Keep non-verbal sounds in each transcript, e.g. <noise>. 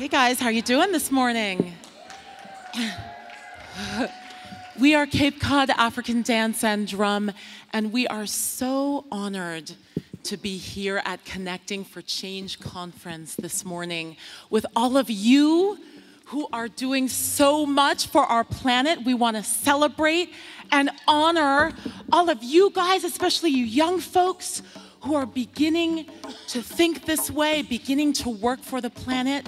Hey guys, how are you doing this morning? we are Cape Cod African Dance and Drum, and we are so honored to be here at Connecting for Change conference this morning with all of you who are doing so much for our planet. We want to celebrate and honor all of you guys, especially you young folks who are beginning to think this way, beginning to work for the planet.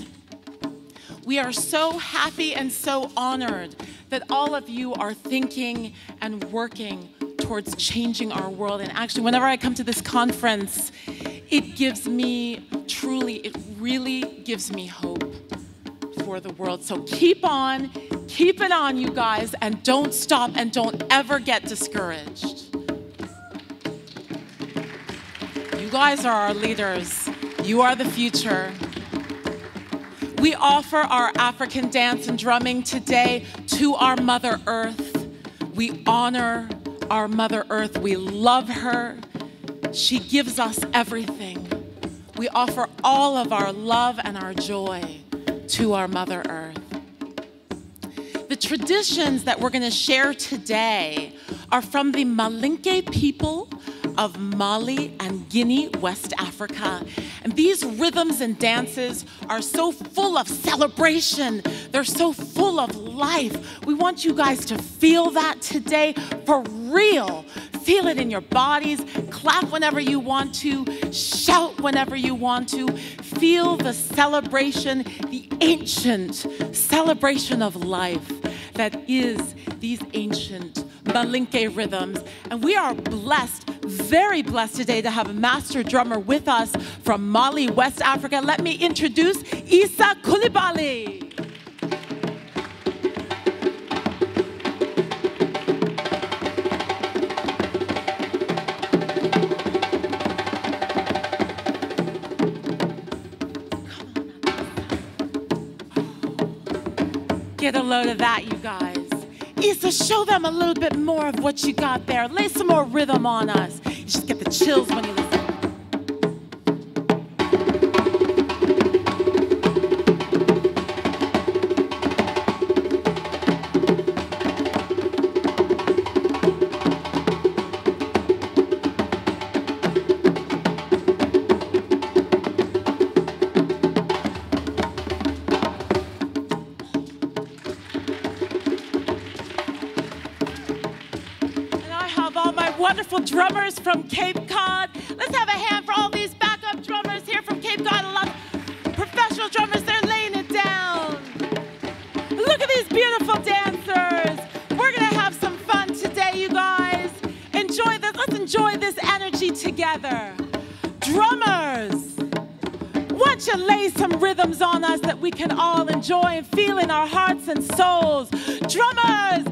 We are so happy and so honored that all of you are thinking and working towards changing our world. And actually, whenever I come to this conference, it gives me truly, it really gives me hope for the world. So keep on, keep it on, you guys, and don't stop and don't ever get discouraged. You guys are our leaders, you are the future. We offer our African dance and drumming today to our Mother Earth. We honor our Mother Earth. We love her. She gives us everything. We offer all of our love and our joy to our Mother Earth. The traditions that we're going to share today are from the Malinke people of Mali and Guinea, West Africa. And these rhythms and dances are so full of celebration, they're so full of life. We want you guys to feel that today for real. Feel it in your bodies. Clap whenever you want to. Shout whenever you want to. Feel the celebration, the ancient celebration of life that is these ancient Malinke rhythms. And we are blessed, very blessed today to have a master drummer with us from Mali, West Africa. Let me introduce Isa Koulibaly. Get a load of that, you guys. Isa, show them a little bit more of what you got there. Lay some more rhythm on us. You just get the chills when you listen. Drummers from Cape Cod. Let's have a hand for all these backup drummers here from Cape Cod. A lot of professional drummers, they're laying it down. Look at these beautiful dancers. We're gonna have some fun today, you guys. Enjoy this, let's enjoy this energy together. Drummers, why don't you lay some rhythms on us that we can all enjoy and feel in our hearts and souls? Drummers,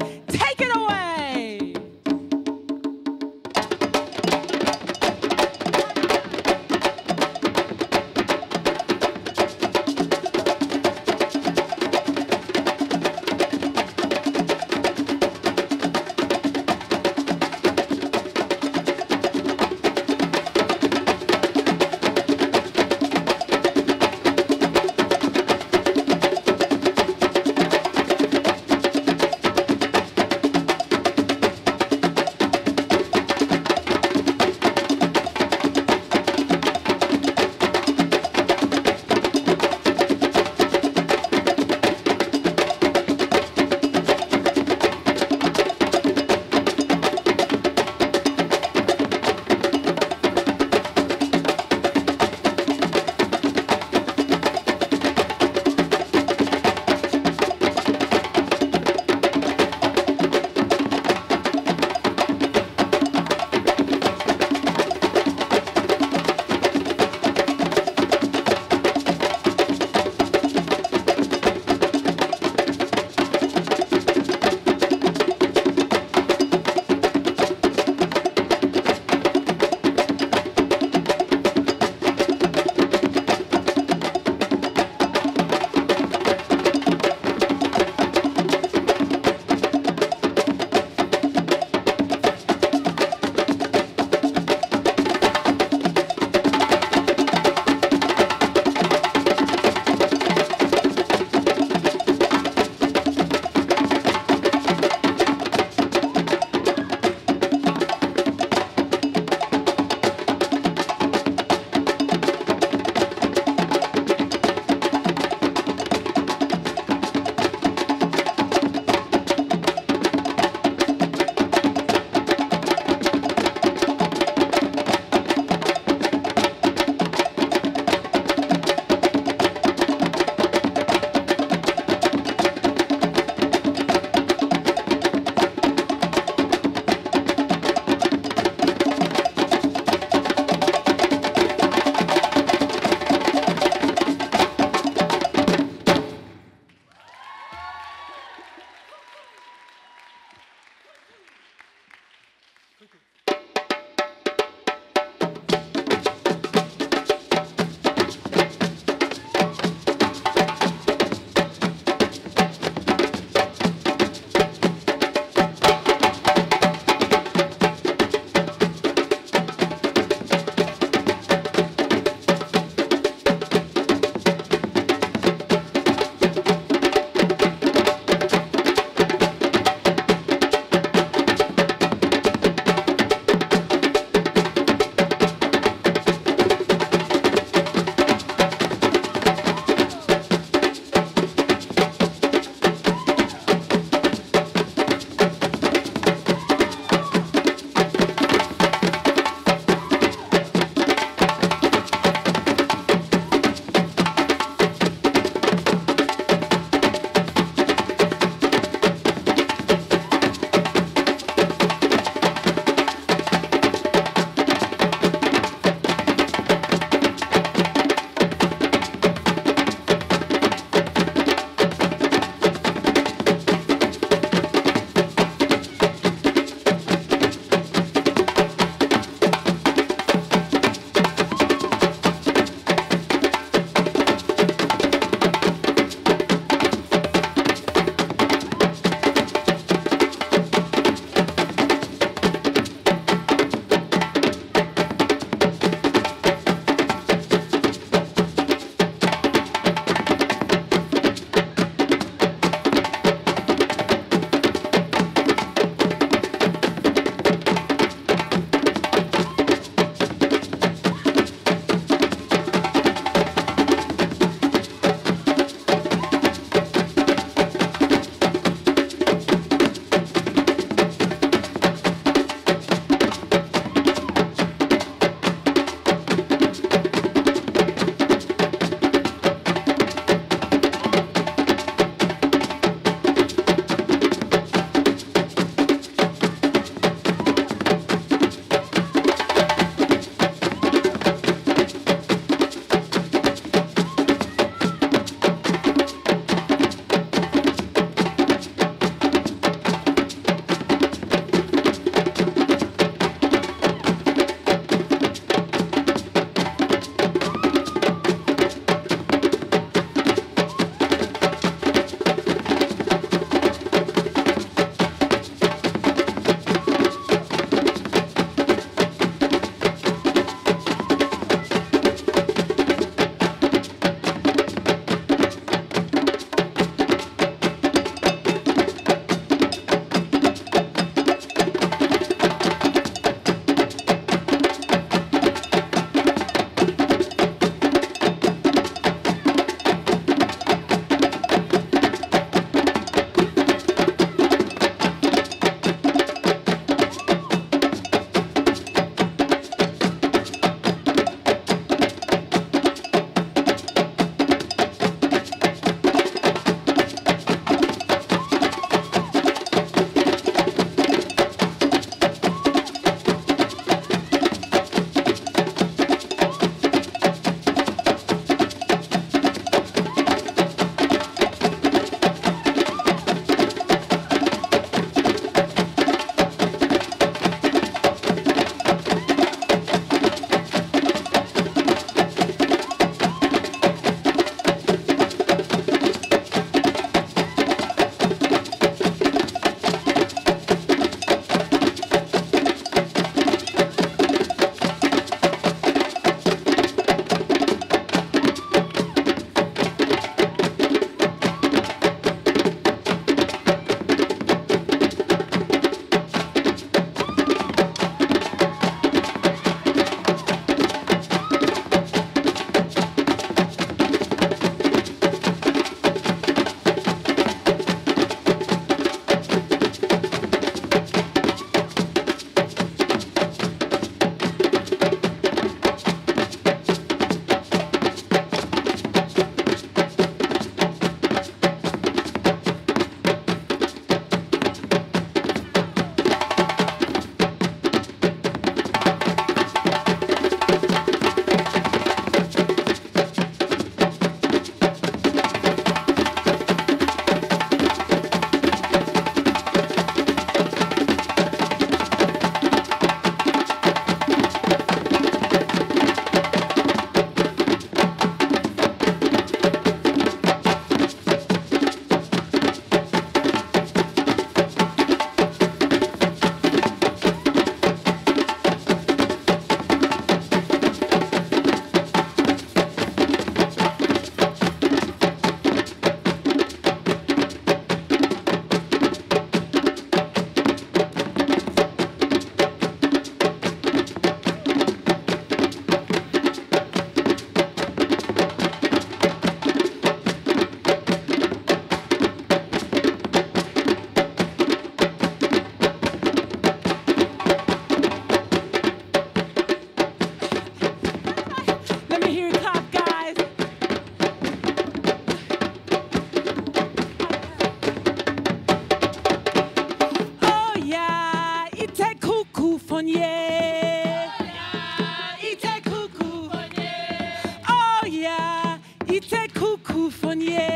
Ite kukufonye.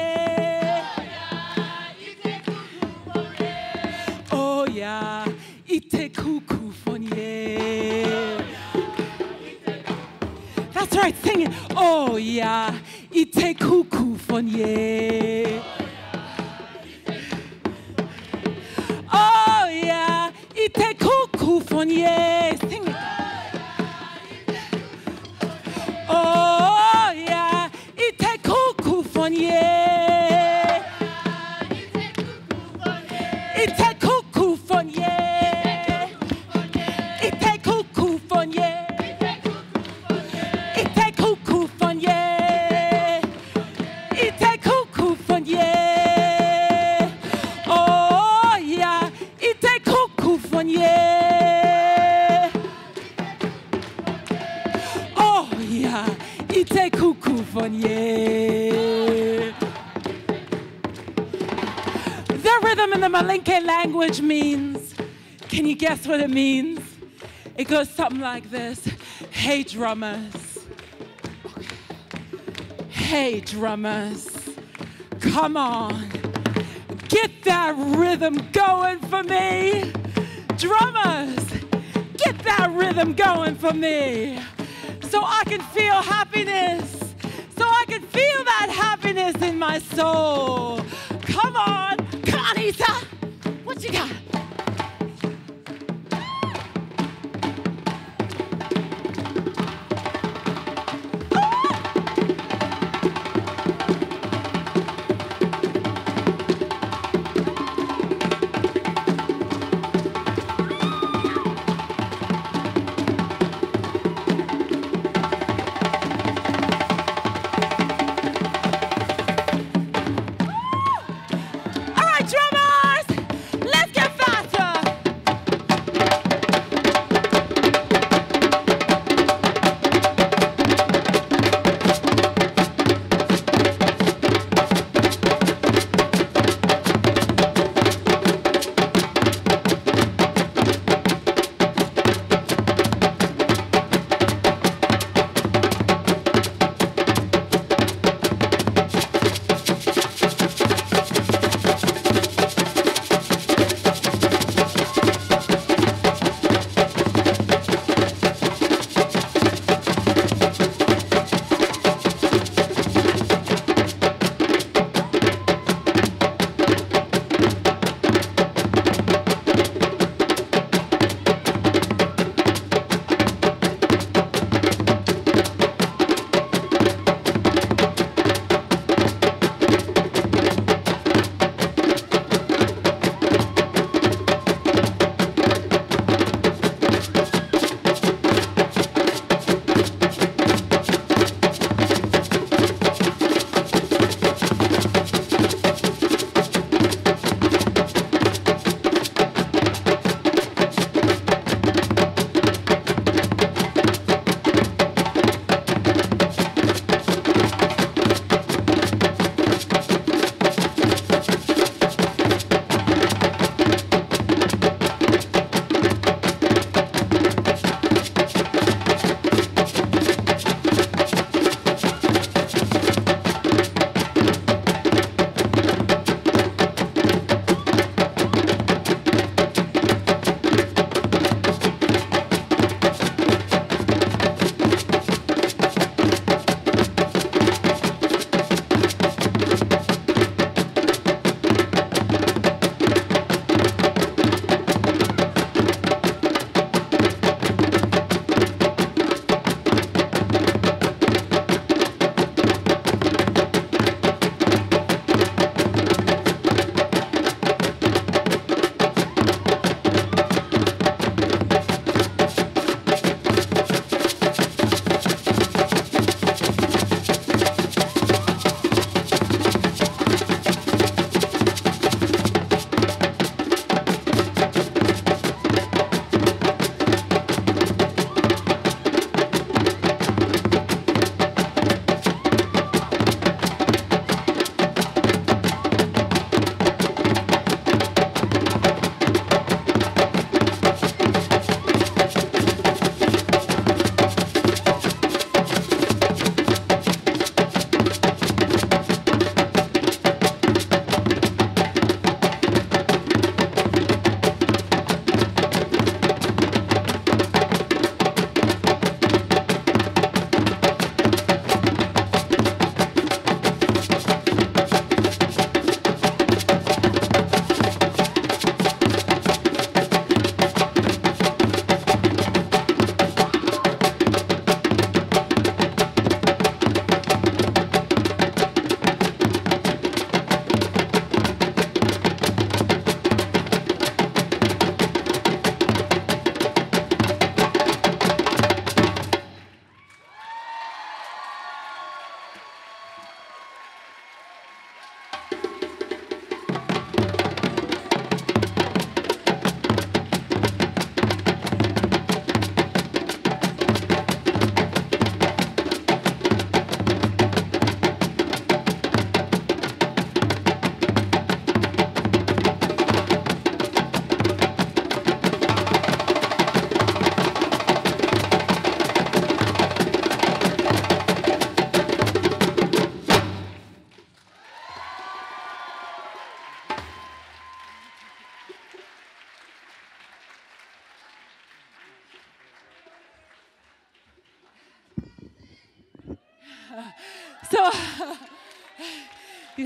Oh yeah. Ite kuku fonye. That's right, sing it. Oh yeah. Ite kuku fonye. Oh yeah, ite kukufonye. Sing it. It means? It goes something like this Hey, drummers. Hey, drummers. Come on. Get that rhythm going for me. Drummers, get that rhythm going for me. So I can feel happiness. So I can feel that happiness in my soul. Come on. Come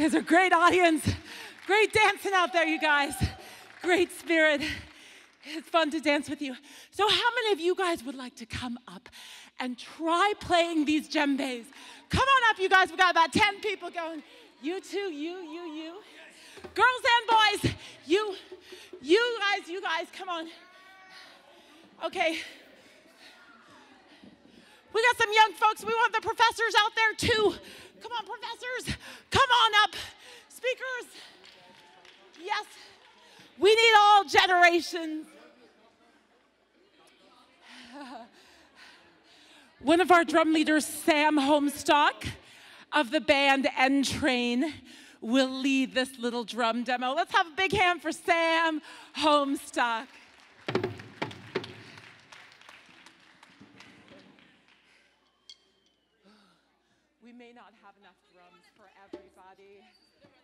guys are great audience, great dancing out there, you guys. Great spirit. It's fun to dance with you. So, how many of you guys would like to come up and try playing these djembes? Come on up, you guys. We've got about 10 people going. You two, you, you, you. Girls and boys, you, you guys, you guys, come on. Okay. We got some young folks. We want the professors out there too. Come on, professors. Come on up. Speakers. Yes. We need all generations. <sighs> One of our drum leaders, Sam Homestock of the band N Train, will lead this little drum demo. Let's have a big hand for Sam Homestock. We may not have enough drums for everybody.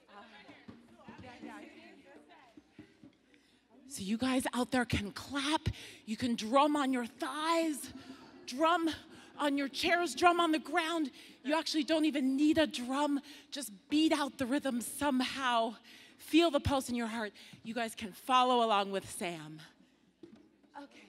Uh, yeah, yeah. So you guys out there can clap, you can drum on your thighs, drum on your chairs, drum on the ground. You actually don't even need a drum. Just beat out the rhythm somehow. Feel the pulse in your heart. You guys can follow along with Sam. Okay.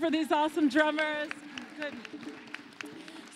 For these awesome drummers. Good. So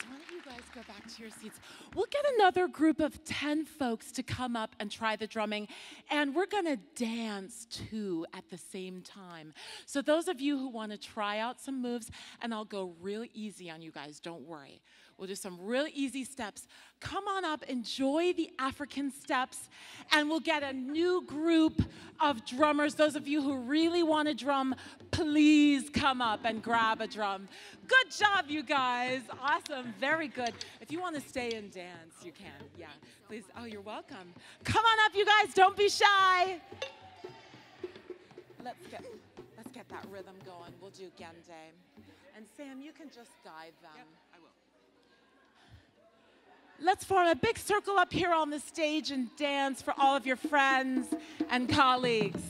why don't you guys go back to your seats. We'll get another group of 10 folks to come up and try the drumming, and we're gonna dance too at the same time. So, those of you who wanna try out some moves, and I'll go really easy on you guys, don't worry. We'll do some really easy steps. Come on up, enjoy the African steps, and we'll get a new group of drummers. Those of you who really wanna drum, please come up and grab a drum. Good job, you guys. Awesome. Very good. If you want to stay and dance, you can. Yeah, please. Oh, you're welcome. Come on up, you guys. Don't be shy. Let's get let's get that rhythm going. We'll do Gende. And Sam, you can just guide them. Yep. Let's form a big circle up here on the stage and dance for all of your friends and colleagues.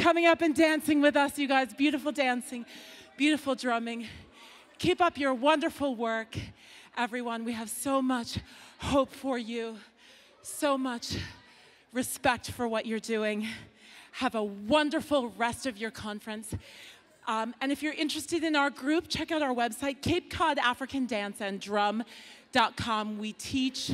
Coming up and dancing with us, you guys. Beautiful dancing, beautiful drumming. Keep up your wonderful work, everyone. We have so much hope for you, so much respect for what you're doing. Have a wonderful rest of your conference. Um, and if you're interested in our group, check out our website, Cape Cod African Dance and Drum.com. We teach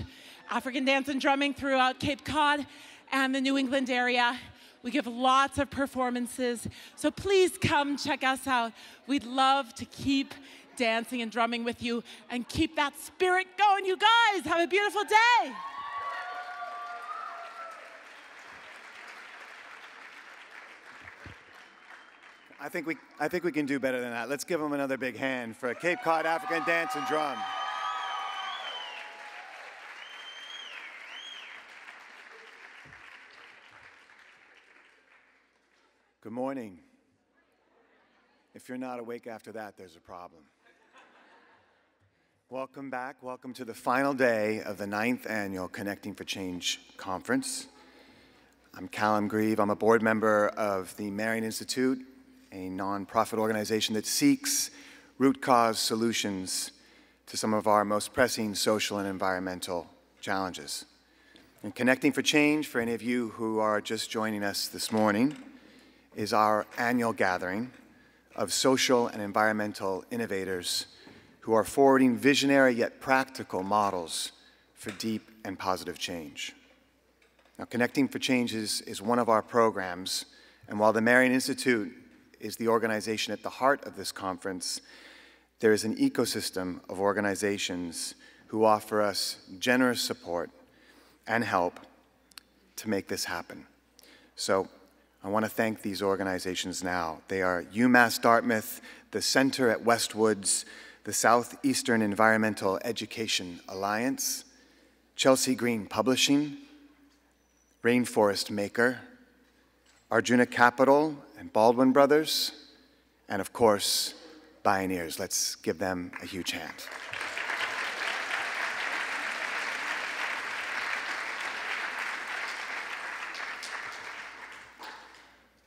African dance and drumming throughout Cape Cod and the New England area. We give lots of performances. So please come check us out. We'd love to keep dancing and drumming with you and keep that spirit going, you guys. Have a beautiful day. I think, we, I think we can do better than that. Let's give them another big hand for Cape Cod African Dance and Drum. Good morning. If you're not awake after that, there's a problem. Welcome back. Welcome to the final day of the ninth annual Connecting for Change conference. I'm Callum Grieve. I'm a board member of the Marion Institute a nonprofit organization that seeks root cause solutions to some of our most pressing social and environmental challenges. And Connecting for Change, for any of you who are just joining us this morning, is our annual gathering of social and environmental innovators who are forwarding visionary yet practical models for deep and positive change. Now, Connecting for Change is, is one of our programs, and while the Marion Institute is the organization at the heart of this conference, there is an ecosystem of organizations who offer us generous support and help to make this happen. So I want to thank these organizations now. They are UMass Dartmouth, the Center at Westwoods, the Southeastern Environmental Education Alliance, Chelsea Green Publishing, Rainforest Maker, Arjuna Capital and Baldwin Brothers, and of course, Bioneers. Let's give them a huge hand.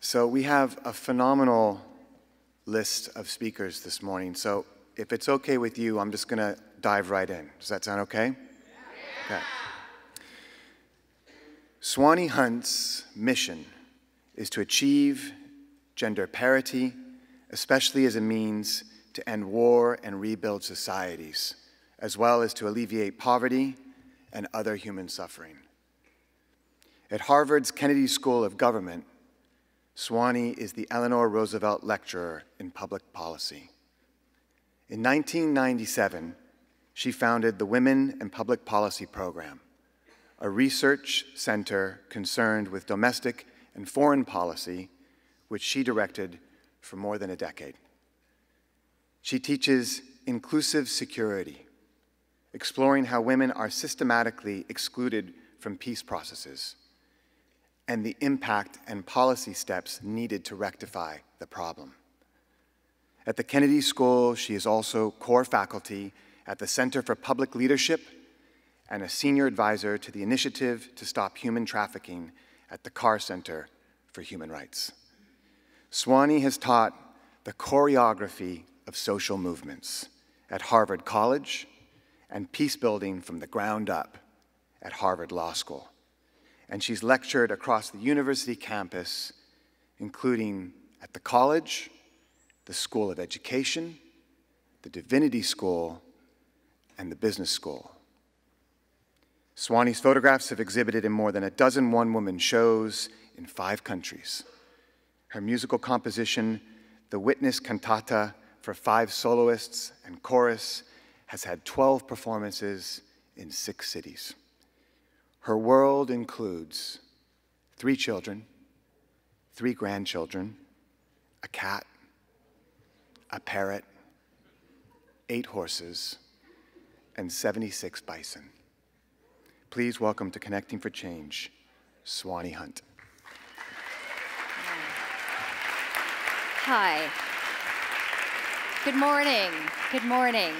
So we have a phenomenal list of speakers this morning. So if it's okay with you, I'm just going to dive right in. Does that sound okay? Yeah. Okay. Swanee Hunt's mission is to achieve gender parity, especially as a means to end war and rebuild societies, as well as to alleviate poverty and other human suffering. At Harvard's Kennedy School of Government, Swanee is the Eleanor Roosevelt Lecturer in Public Policy. In 1997, she founded the Women and Public Policy Program, a research center concerned with domestic and foreign policy, which she directed for more than a decade. She teaches inclusive security, exploring how women are systematically excluded from peace processes and the impact and policy steps needed to rectify the problem. At the Kennedy School, she is also core faculty at the Center for Public Leadership and a senior advisor to the Initiative to Stop Human Trafficking at the Carr Center for Human Rights. Swanee has taught the choreography of social movements at Harvard College and peace building from the ground up at Harvard Law School. And she's lectured across the university campus, including at the college, the School of Education, the Divinity School, and the Business School. Swanee's photographs have exhibited in more than a dozen one woman shows in five countries. Her musical composition, the Witness Cantata for five soloists and chorus, has had 12 performances in six cities. Her world includes three children, three grandchildren, a cat, a parrot, eight horses, and 76 bison. Please welcome to Connecting for Change, Swanee Hunt. Hi. Good morning. Good morning.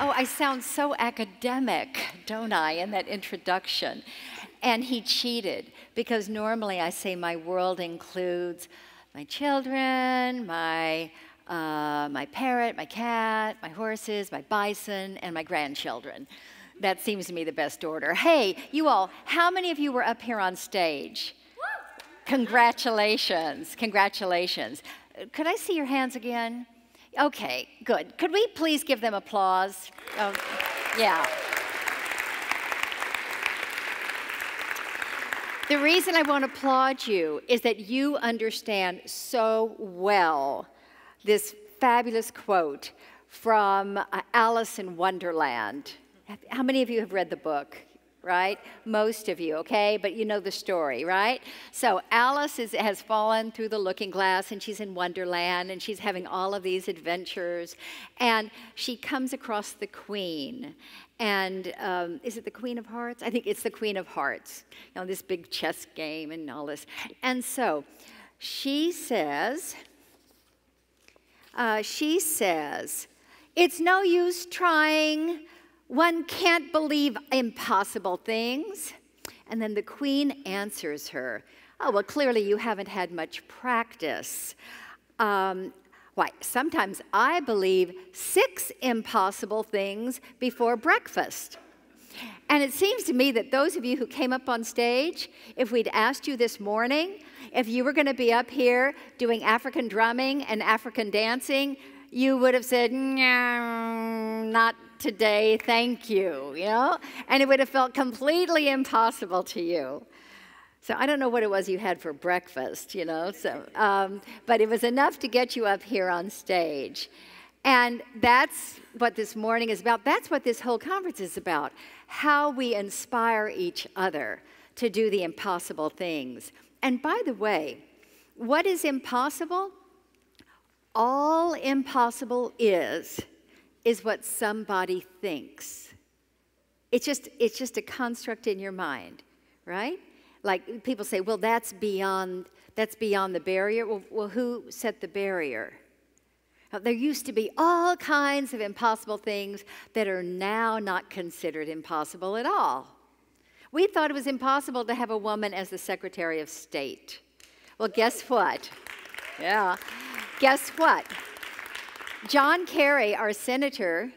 Oh, I sound so academic, don't I, in that introduction? And he cheated because normally I say my world includes my children, my, uh, my parrot, my cat, my horses, my bison, and my grandchildren. That seems to me the best order. Hey, you all, how many of you were up here on stage? Congratulations, congratulations. Could I see your hands again? Okay, good. Could we please give them applause? Oh, yeah. The reason I want to applaud you is that you understand so well this fabulous quote from uh, Alice in Wonderland. How many of you have read the book? Right? Most of you, okay? But you know the story, right? So Alice is, has fallen through the looking glass and she's in Wonderland and she's having all of these adventures. And she comes across the Queen. And um, is it the Queen of Hearts? I think it's the Queen of Hearts. You know, this big chess game and all this. And so she says, uh, she says, it's no use trying one can't believe impossible things. And then the queen answers her, Oh, well, clearly you haven't had much practice. Um, why, sometimes I believe six impossible things before breakfast. And it seems to me that those of you who came up on stage, if we'd asked you this morning, if you were going to be up here doing African drumming and African dancing, you would have said, not today, thank you, you know? And it would have felt completely impossible to you. So I don't know what it was you had for breakfast, you know, so, um, but it was enough to get you up here on stage. And that's what this morning is about. That's what this whole conference is about how we inspire each other to do the impossible things. And by the way, what is impossible? All impossible is, is what somebody thinks. It's just, it's just a construct in your mind, right? Like people say, well, that's beyond, that's beyond the barrier. Well, well who set the barrier? There used to be all kinds of impossible things that are now not considered impossible at all. We thought it was impossible to have a woman as the Secretary of State. Well, guess what? Yeah. Guess what? John Kerry, our senator,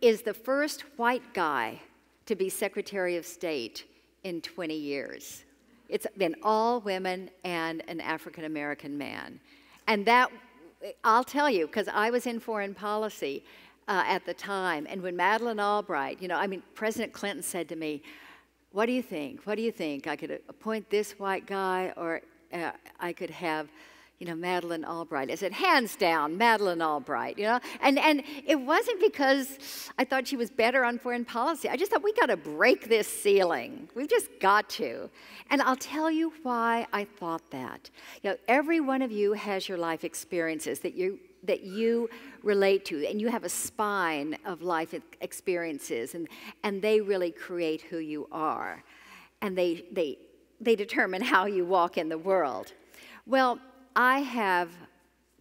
is the first white guy to be Secretary of State in 20 years. It's been all women and an African American man. And that, I'll tell you, because I was in foreign policy uh, at the time, and when Madeleine Albright, you know, I mean, President Clinton said to me, What do you think? What do you think? I could appoint this white guy, or uh, I could have you know, Madeleine Albright. I said, hands down, Madeleine Albright, you know? And, and it wasn't because I thought she was better on foreign policy. I just thought we got to break this ceiling. We've just got to. And I'll tell you why I thought that. You know, every one of you has your life experiences that you that you relate to and you have a spine of life experiences and, and they really create who you are and they, they, they determine how you walk in the world well I have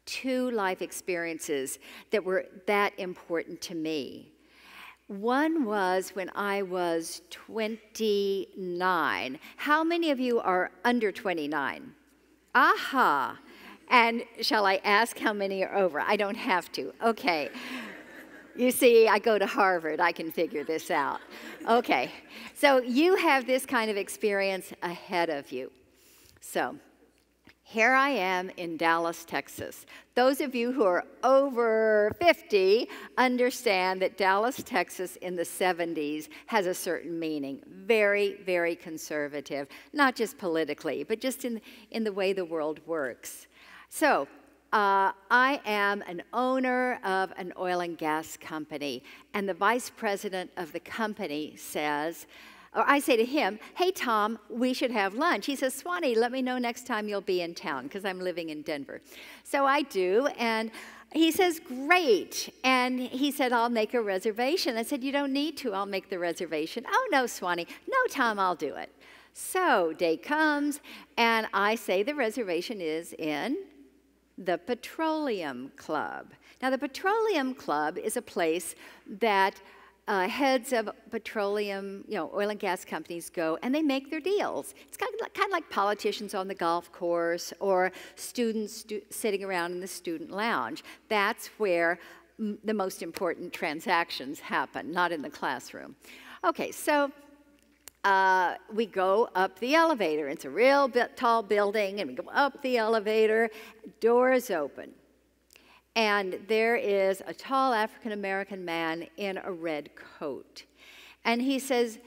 two life experiences that were that important to me. One was when I was 29. How many of you are under 29? Aha. And shall I ask how many are over? I don't have to. Okay. You see, I go to Harvard, I can figure this out. Okay. So you have this kind of experience ahead of you. So, here I am in Dallas, Texas. Those of you who are over 50 understand that Dallas, Texas in the 70s has a certain meaning. Very, very conservative, not just politically, but just in, in the way the world works. So, uh, I am an owner of an oil and gas company, and the vice president of the company says, or I say to him, Hey, Tom, we should have lunch. He says, Swanee, let me know next time you'll be in town because I'm living in Denver. So I do, and he says, Great. And he said, I'll make a reservation. I said, You don't need to, I'll make the reservation. Oh, no, Swanee. No, Tom, I'll do it. So day comes, and I say the reservation is in the Petroleum Club. Now, the Petroleum Club is a place that uh, heads of petroleum, you know, oil and gas companies go and they make their deals. It's kind of like, kind of like politicians on the golf course or students stu sitting around in the student lounge. That's where the most important transactions happen, not in the classroom. Okay, so uh, we go up the elevator. It's a real tall building, and we go up the elevator. Doors open. And there is a tall African American man in a red coat. And he says,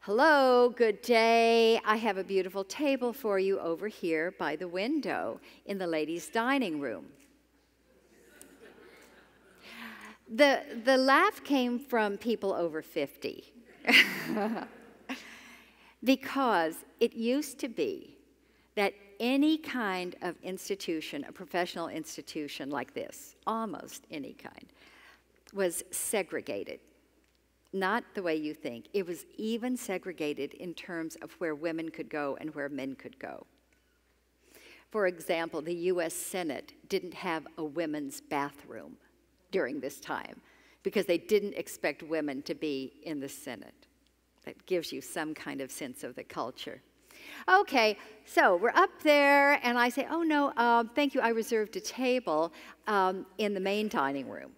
Hello, good day. I have a beautiful table for you over here by the window in the ladies' dining room. The, the laugh came from people over 50. <laughs> because it used to be that any kind of institution, a professional institution like this, almost any kind, was segregated. Not the way you think. It was even segregated in terms of where women could go and where men could go. For example, the US Senate didn't have a women's bathroom during this time because they didn't expect women to be in the Senate. That gives you some kind of sense of the culture. Okay, so we're up there, and I say, Oh, no, um, thank you, I reserved a table um, in the main dining room.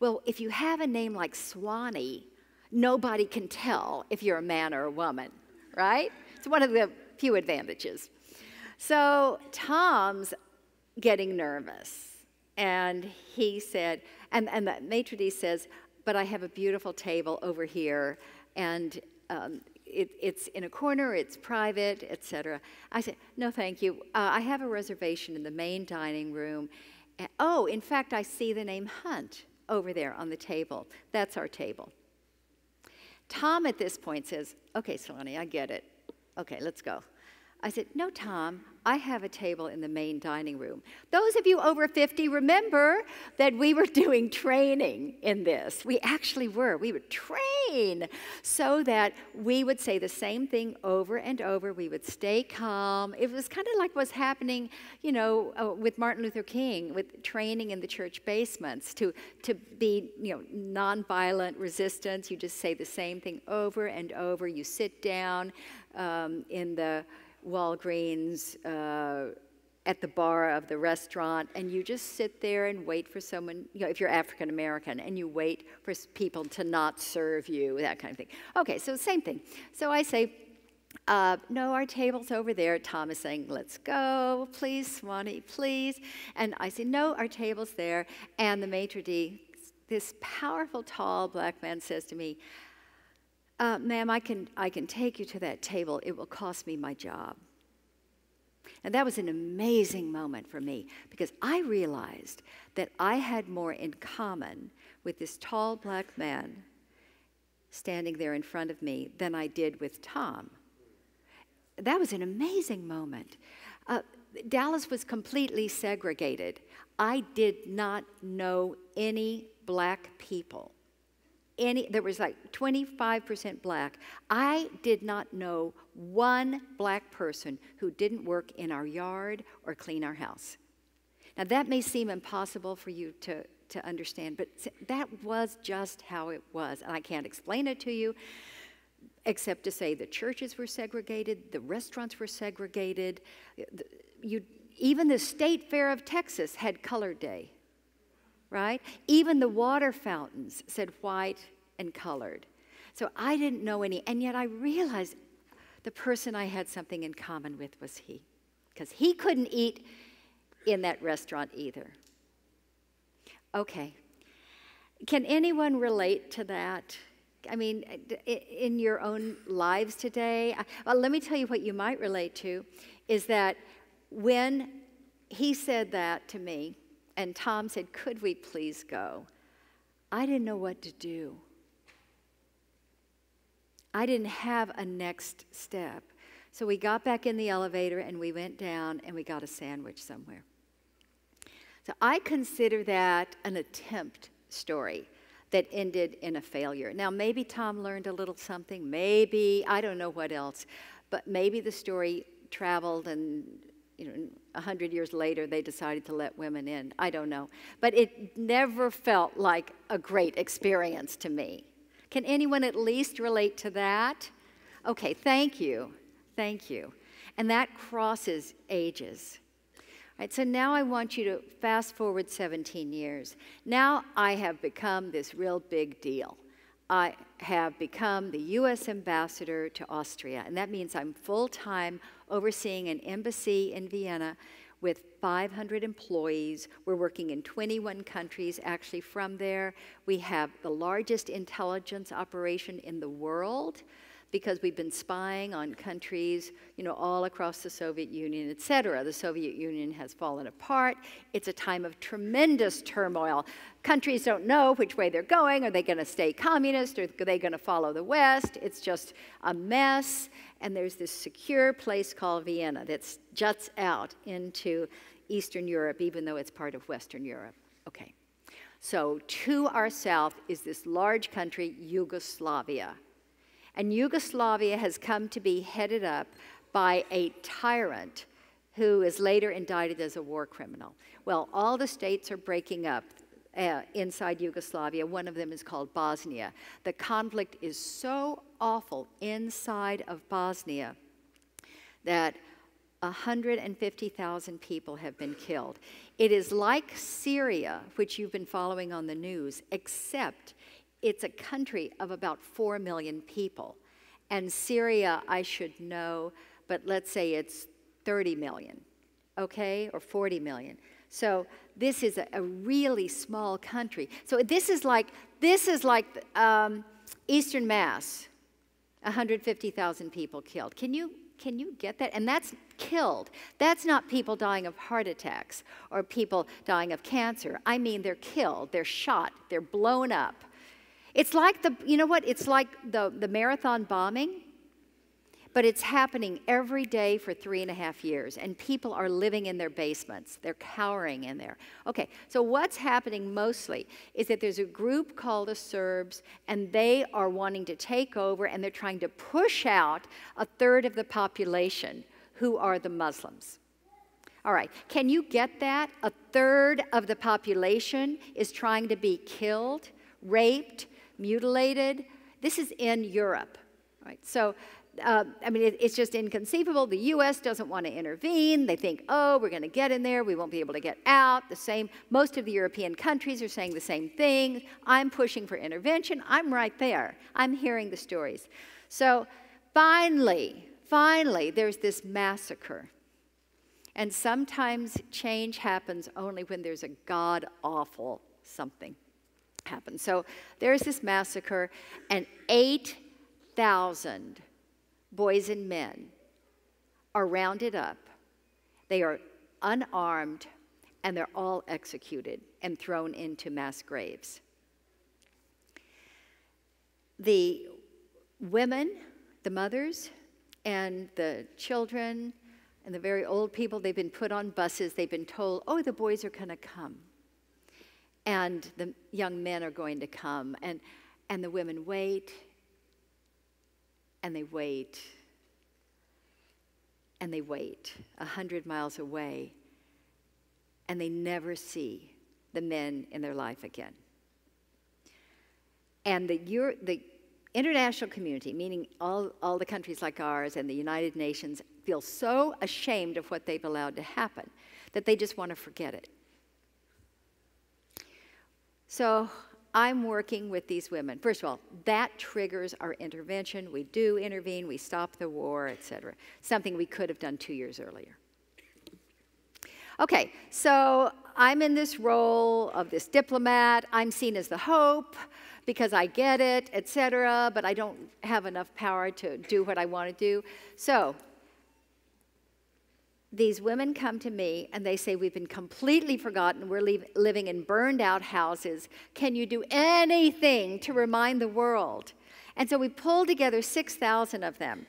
Well, if you have a name like Swanee, nobody can tell if you're a man or a woman, right? It's one of the few advantages. So Tom's getting nervous. And he said, and, and the maitre d' says, but I have a beautiful table over here, and um, it, it's in a corner, it's private, etc. I said, no, thank you. Uh, I have a reservation in the main dining room. And, oh, in fact, I see the name Hunt over there on the table. That's our table. Tom at this point says, okay, Swanee, I get it. Okay, let's go. I said, no, Tom, I have a table in the main dining room. Those of you over 50 remember that we were <laughs> doing training in this. We actually were. We would train so that we would say the same thing over and over. We would stay calm. It was kind of like what's happening, you know, uh, with Martin Luther King, with training in the church basements to, to be, you know, nonviolent resistance. You just say the same thing over and over. You sit down um, in the Walgreens, uh, at the bar of the restaurant, and you just sit there and wait for someone, you know, if you're African American, and you wait for people to not serve you, that kind of thing. Okay, so same thing. So I say, uh, no, our table's over there. Tom is saying, let's go, please, Swanee, please. And I say, no, our table's there. And the maitre d', this powerful, tall black man says to me, uh, ma'am, I can, I can take you to that table. It will cost me my job. And that was an amazing moment for me because I realized that I had more in common with this tall black man standing there in front of me than I did with Tom. That was an amazing moment. Uh, Dallas was completely segregated. I did not know any black people any, there was like 25% black. I did not know one black person who didn't work in our yard or clean our house. Now, that may seem impossible for you to, to understand, but that was just how it was. And I can't explain it to you except to say the churches were segregated, the restaurants were segregated. You, even the State Fair of Texas had Color Day right? Even the water fountains said white and colored. So I didn't know any, and yet I realized the person I had something in common with was he, because he couldn't eat in that restaurant either. Okay. Can anyone relate to that? I mean, in your own lives today? Well, let me tell you what you might relate to is that when he said that to me, and Tom said, Could we please go? I didn't know what to do. I didn't have a next step. So we got back in the elevator and we went down and we got a sandwich somewhere. So I consider that an attempt story that ended in a failure. Now, maybe Tom learned a little something, maybe, I don't know what else, but maybe the story traveled and you know, a hundred years later, they decided to let women in. I don't know. But it never felt like a great experience to me. Can anyone at least relate to that? Okay, thank you. Thank you. And that crosses ages. All right, so now I want you to fast forward 17 years. Now I have become this real big deal. I have become the U.S. ambassador to Austria, and that means I'm full time overseeing an embassy in Vienna with 500 employees. We're working in 21 countries. Actually, from there, we have the largest intelligence operation in the world because we've been spying on countries, you know, all across the Soviet Union, et cetera. The Soviet Union has fallen apart. It's a time of tremendous turmoil. Countries don't know which way they're going. Are they going to stay communist? Are they going to follow the West? It's just a mess. And there's this secure place called Vienna that juts out into Eastern Europe, even though it's part of Western Europe. Okay. So to our south is this large country, Yugoslavia. And Yugoslavia has come to be headed up by a tyrant who is later indicted as a war criminal. Well, all the states are breaking up uh, inside Yugoslavia. One of them is called Bosnia. The conflict is so awful inside of Bosnia that 150,000 people have been killed. It is like Syria, which you've been following on the news, except it's a country of about 4 million people. And Syria, I should know, but let's say it's 30 million, okay, or 40 million. So this is a, a really small country. So this is like, this is like um, Eastern Mass, 150,000 people killed. Can you, can you get that? And that's killed. That's not people dying of heart attacks or people dying of cancer. I mean, they're killed, they're shot, they're blown up. It's like the, you know what? It's like the, the marathon bombing, but it's happening every day for three and a half years, and people are living in their basements. They're cowering in there. Okay, so what's happening mostly is that there's a group called the Serbs, and they are wanting to take over, and they're trying to push out a third of the population who are the Muslims. All right, can you get that? A third of the population is trying to be killed, raped, mutilated. This is in Europe, right? So, uh, I mean, it, it's just inconceivable. The U.S. doesn't want to intervene. They think, oh, we're going to get in there. We won't be able to get out. The same. Most of the European countries are saying the same thing. I'm pushing for intervention. I'm right there. I'm hearing the stories. So, finally, finally, there's this massacre. And sometimes change happens only when there's a god awful something happened. So there's this massacre, and 8,000 boys and men are rounded up. They are unarmed, and they're all executed and thrown into mass graves. The women, the mothers, and the children, and the very old people, they've been put on buses. They've been told, oh, the boys are going to come and the young men are going to come. And, and the women wait, and they wait, and they wait a hundred miles away, and they never see the men in their life again. And the, the international community, meaning all, all the countries like ours and the United Nations, feel so ashamed of what they've allowed to happen that they just want to forget it. So I'm working with these women. First of all, that triggers our intervention. We do intervene, we stop the war, etc. Something we could have done two years earlier. Okay, so I'm in this role of this diplomat. I'm seen as the hope because I get it, etc., but I don't have enough power to do what I want to do. So these women come to me and they say, We've been completely forgotten. We're leave, living in burned out houses. Can you do anything to remind the world? And so we pulled together 6,000 of them.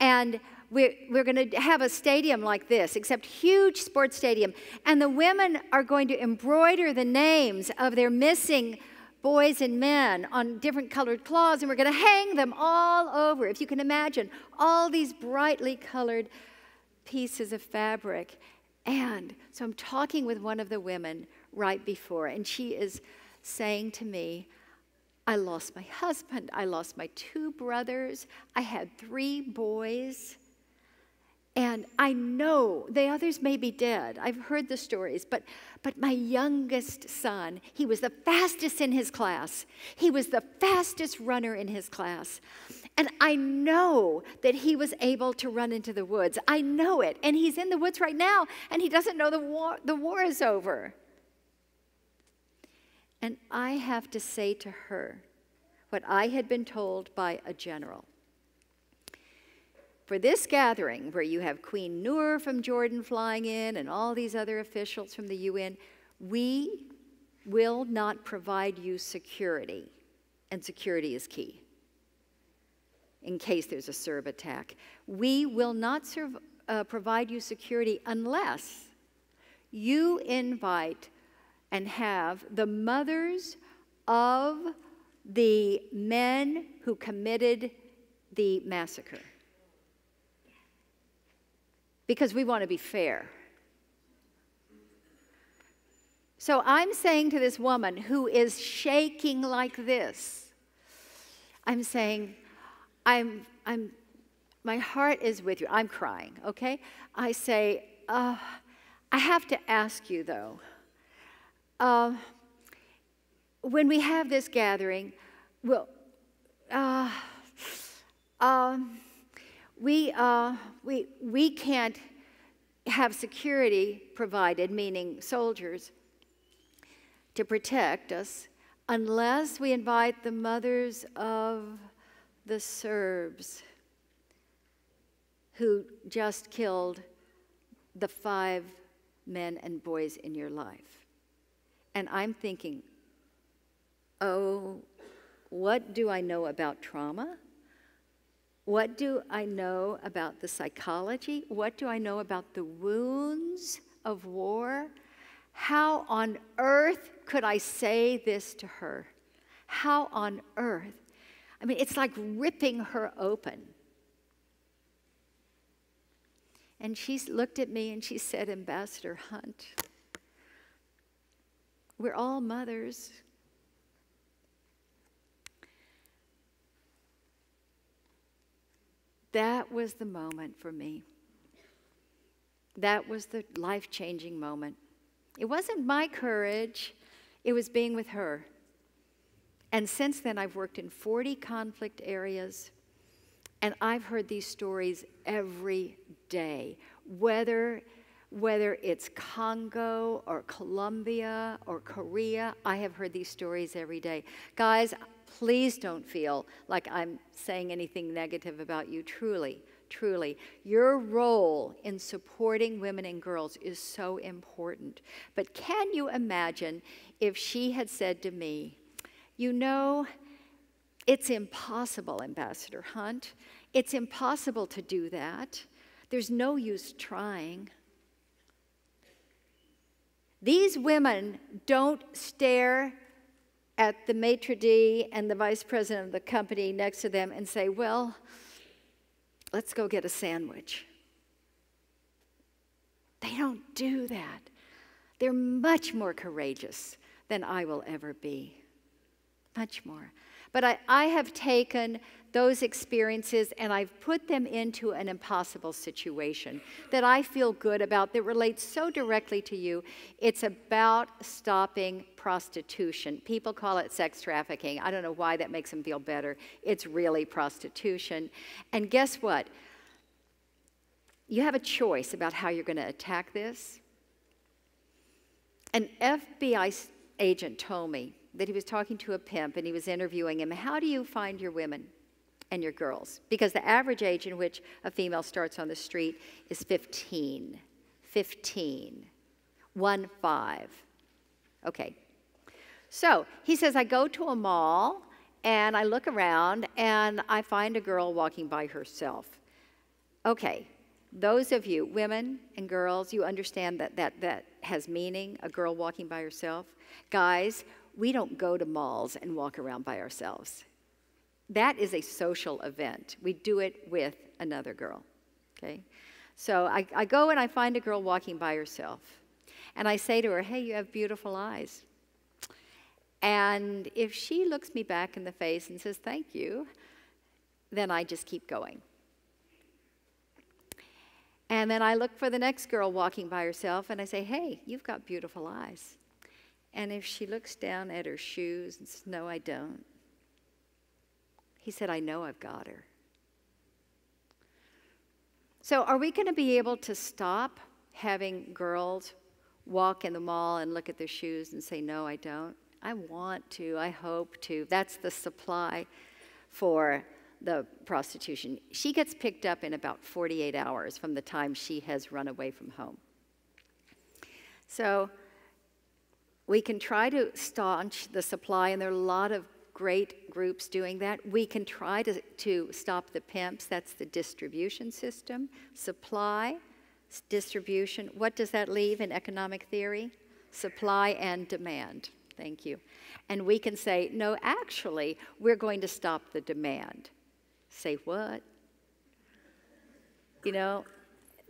And we're, we're going to have a stadium like this, except huge sports stadium. And the women are going to embroider the names of their missing boys and men on different colored cloths, and we're going to hang them all over. If you can imagine, all these brightly colored pieces of fabric. And so I'm talking with one of the women right before, and she is saying to me, I lost my husband, I lost my two brothers, I had three boys. And I know the others may be dead. I've heard the stories, but, but my youngest son, he was the fastest in his class. He was the fastest runner in his class. And I know that he was able to run into the woods. I know it. And he's in the woods right now, and he doesn't know the war, the war is over. And I have to say to her what I had been told by a general. For this gathering, where you have Queen Noor from Jordan flying in and all these other officials from the UN, we will not provide you security. And security is key in case there's a Serb attack. We will not serve, uh, provide you security unless you invite and have the mothers of the men who committed the massacre because we want to be fair. So I'm saying to this woman who is shaking like this, I'm saying, I'm, I'm, my heart is with you. I'm crying, okay? I say, uh, I have to ask you though, uh, when we have this gathering, well, uh, um, we, uh, we, we can't have security provided, meaning soldiers, to protect us unless we invite the mothers of the Serbs who just killed the five men and boys in your life. And I'm thinking, oh, what do I know about trauma? What do I know about the psychology? What do I know about the wounds of war? How on earth could I say this to her? How on earth? I mean, it's like ripping her open. And she looked at me and she said, Ambassador Hunt, we're all mothers. That was the moment for me. That was the life changing moment. It wasn't my courage, it was being with her. And since then, I've worked in 40 conflict areas, and I've heard these stories every day, whether whether it's Congo or Colombia or Korea, I have heard these stories every day. Guys, Please don't feel like I'm saying anything negative about you. Truly, truly. Your role in supporting women and girls is so important. But can you imagine if she had said to me, You know, it's impossible, Ambassador Hunt. It's impossible to do that. There's no use trying. These women don't stare at the maitre d' and the vice president of the company next to them and say, Well, let's go get a sandwich. They don't do that. They're much more courageous than I will ever be. Much more. But I, I have taken those experiences and I've put them into an impossible situation that I feel good about that relates so directly to you. It's about stopping prostitution. People call it sex trafficking. I don't know why that makes them feel better. It's really prostitution. And guess what? You have a choice about how you're going to attack this. An FBI agent told me that he was talking to a pimp and he was interviewing him. How do you find your women and your girls? Because the average age in which a female starts on the street is 15. 15. One five. Okay. So he says, I go to a mall and I look around and I find a girl walking by herself. Okay, those of you, women and girls, you understand that that, that has meaning, a girl walking by herself. Guys, we don't go to malls and walk around by ourselves. That is a social event. We do it with another girl, okay? So I, I go and I find a girl walking by herself. And I say to her, Hey, you have beautiful eyes. And if she looks me back in the face and says, Thank you, then I just keep going. And then I look for the next girl walking by herself and I say, Hey, you've got beautiful eyes. And if she looks down at her shoes and says, No, I don't, he said, I know I've got her. So, are we going to be able to stop having girls walk in the mall and look at their shoes and say, No, I don't? I want to, I hope to. That's the supply for the prostitution. She gets picked up in about 48 hours from the time she has run away from home. So we can try to staunch the supply, and there are a lot of great groups doing that. We can try to, to stop the pimps, that's the distribution system. Supply, distribution, what does that leave in economic theory? Supply and demand. Thank you. And we can say, no, actually, we're going to stop the demand. Say what? You know,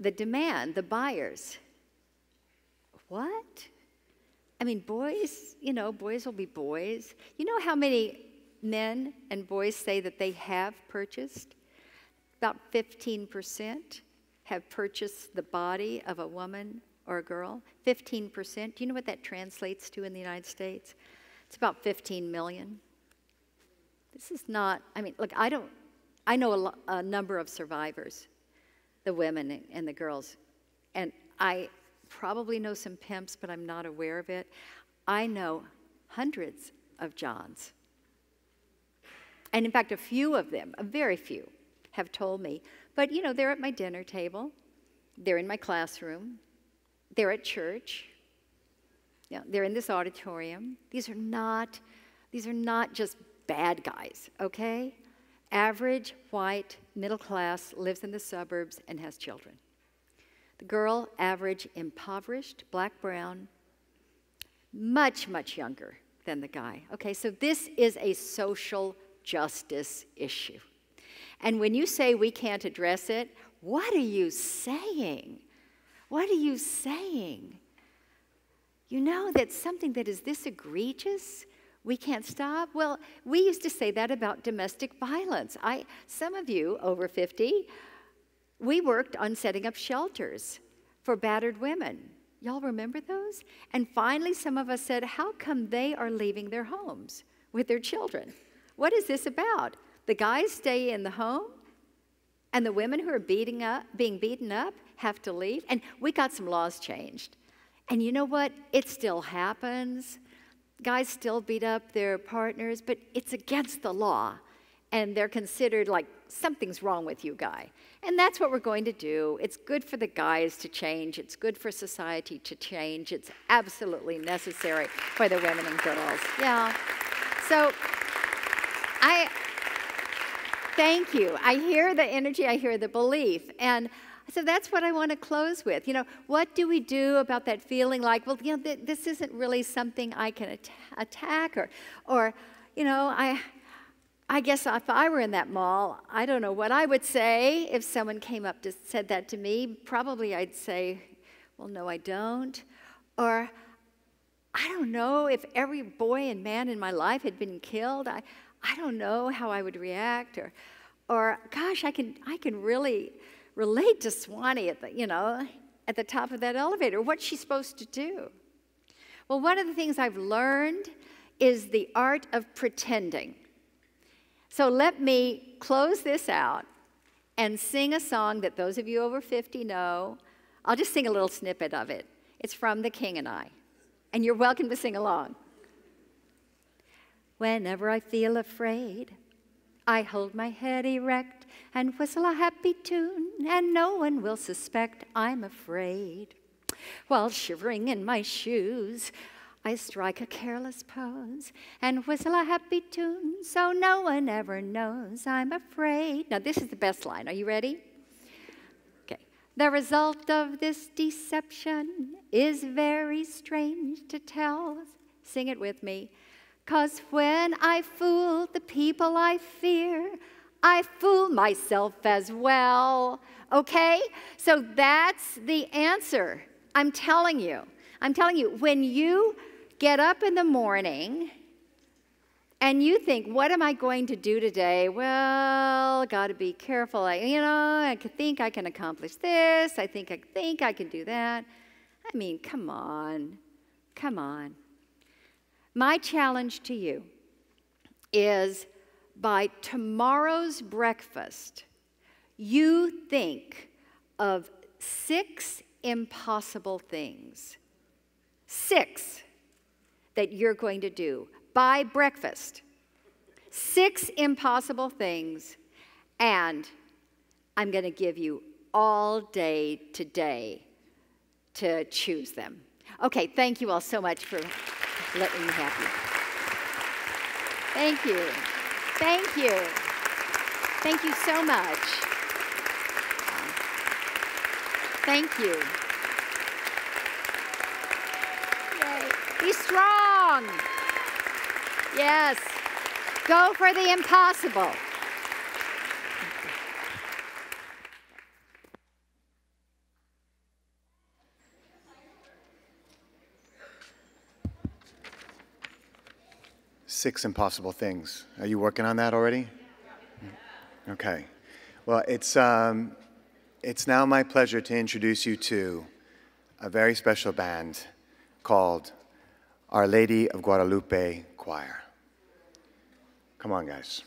the demand, the buyers. What? I mean, boys, you know, boys will be boys. You know how many men and boys say that they have purchased? About 15% have purchased the body of a woman or a girl. 15%. Do you know what that translates to in the United States? It's about 15 million. This is not, I mean, look, I don't, I know a, a number of survivors, the women and the girls, and I probably know some pimps, but I'm not aware of it. I know hundreds of Johns. And in fact, a few of them, a very few, have told me, but you know, they're at my dinner table, they're in my classroom, they're at church, you know, they're in this auditorium. These are not, these are not just bad guys, okay? average white middle class lives in the suburbs and has children. The girl, average impoverished, black brown, much, much younger than the guy. Okay, so this is a social justice issue. And when you say we can't address it, what are you saying? What are you saying? You know that something that is this egregious we can't stop. Well, we used to say that about domestic violence. I, some of you over 50, we worked on setting up shelters for battered women. Y'all remember those? And finally, some of us said, How come they are leaving their homes with their children? What is this about? The guys stay in the home, and the women who are beating up, being beaten up have to leave. And we got some laws changed. And you know what? It still happens. Guys still beat up their partners, but it's against the law. And they're considered like something's wrong with you, guy. And that's what we're going to do. It's good for the guys to change, it's good for society to change. It's absolutely necessary for the women and girls. Yeah. So I thank you. I hear the energy, I hear the belief. And so that's what I want to close with. You know, what do we do about that feeling like, well, you know, th- this isn't really something I can at- attack, or, or, you know, I, I guess if I were in that mall, I don't know what I would say if someone came up to said that to me. Probably I'd say, well, no, I don't, or I don't know if every boy and man in my life had been killed. I, I don't know how I would react, or, or gosh, I can, I can really relate to Swanee at the, you know, at the top of that elevator. What's she supposed to do? Well, one of the things I've learned is the art of pretending. So let me close this out and sing a song that those of you over 50 know. I'll just sing a little snippet of it. It's from The King and I. And you're welcome to sing along. Whenever I feel afraid, I hold my head erect and whistle a happy tune, and no one will suspect I'm afraid. While shivering in my shoes, I strike a careless pose and whistle a happy tune so no one ever knows I'm afraid. Now, this is the best line. Are you ready? Okay. The result of this deception is very strange to tell. Sing it with me. Cause when I fool the people I fear, I fool myself as well. Okay? So that's the answer. I'm telling you. I'm telling you, when you get up in the morning and you think, what am I going to do today? Well, got to be careful. I, you know, I think I can accomplish this. I think I think I can do that. I mean, come on. Come on. My challenge to you is by tomorrow's breakfast, you think of six impossible things. Six that you're going to do by breakfast. Six impossible things, and I'm going to give you all day today to choose them. Okay, thank you all so much for letting me have you. Thank you. Thank you. Thank you so much. Thank you. Be strong. Yes. Go for the impossible. Six impossible things. Are you working on that already? Okay. Well, it's, um, it's now my pleasure to introduce you to a very special band called Our Lady of Guadalupe Choir. Come on, guys.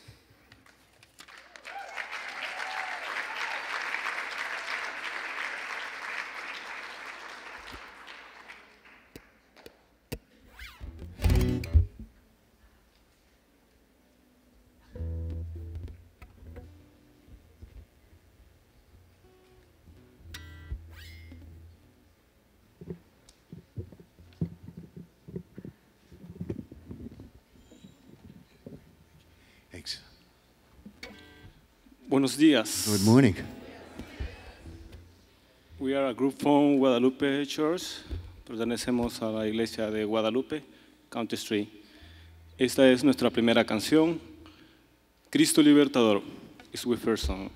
Thanks. Buenos días. Good morning. We are a group from Guadalupe Church. Pertenecemos a la iglesia de Guadalupe, County Street. Esta es nuestra primera canción. Cristo Libertador is our first song.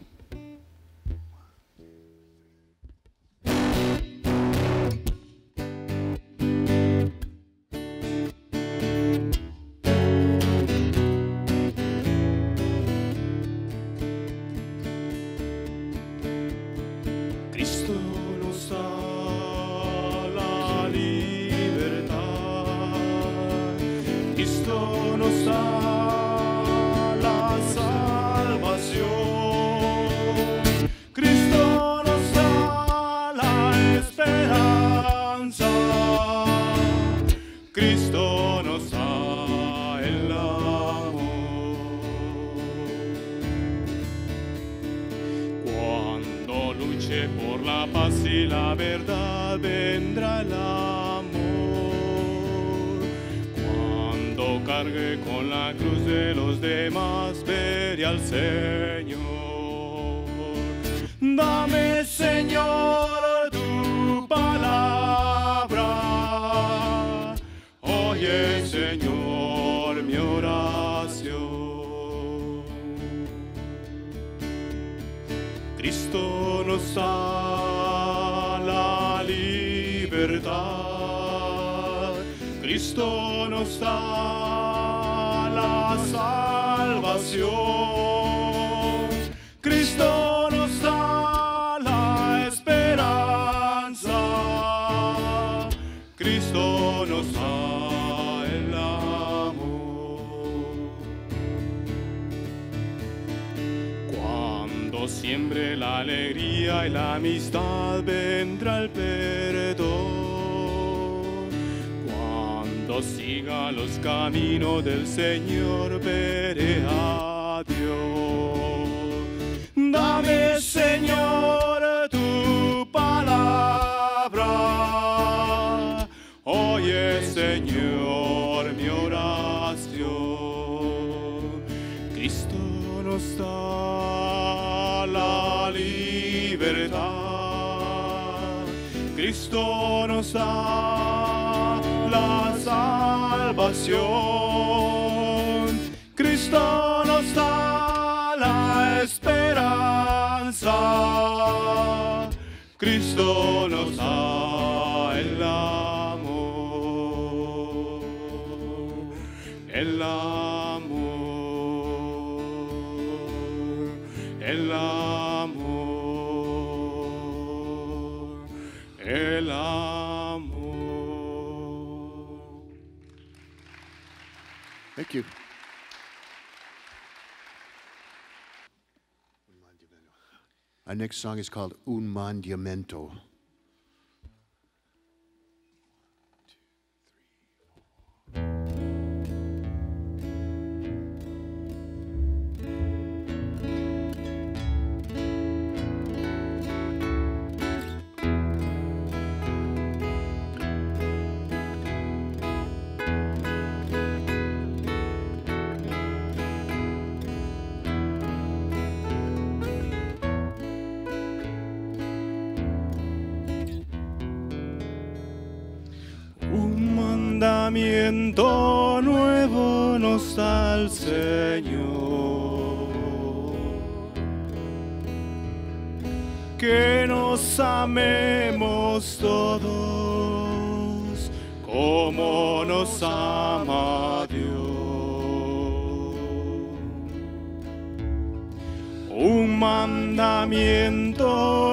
El amor, el amor. Thank you. Our next song is called Un Mandamiento. Señor. Que nos amemos todos como nos ama Dios. Un mandamiento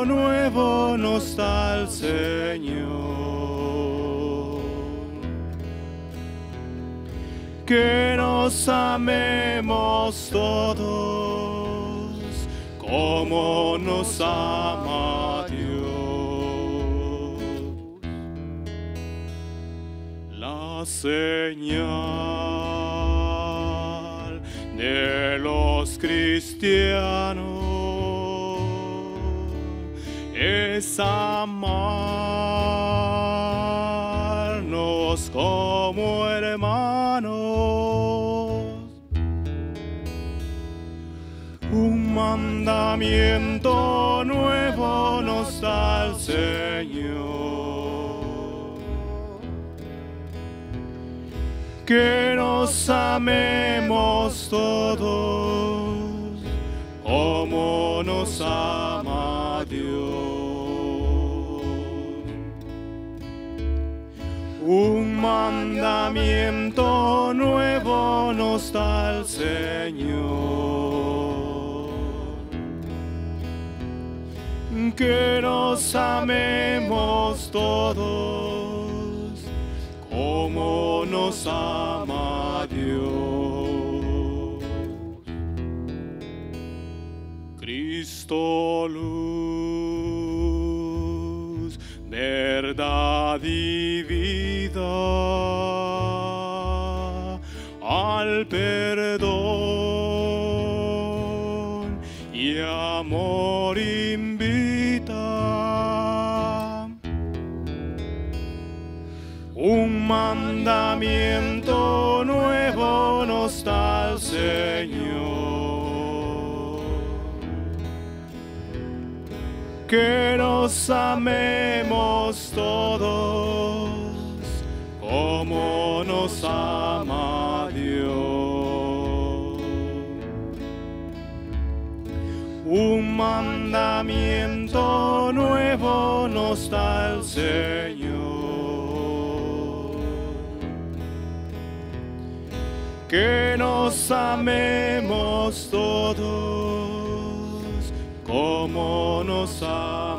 nuevo nos da el Señor. Que nos amemos todos como nos ama Dios. La señal de los cristianos es amarnos como mandamiento nuevo nos da el Señor. Que nos amemos todos como nos ama Dios. Un mandamiento nuevo nos da el Señor. Que nos amemos todos como nos ama Dios. Cristo luz, verdad y vida, al perdón y amor invita. Mandamiento nuevo nos da el Señor. Que nos amemos todos como nos ama Dios. Un mandamiento nuevo nos da el Señor. Que nos amemos todos como nos ama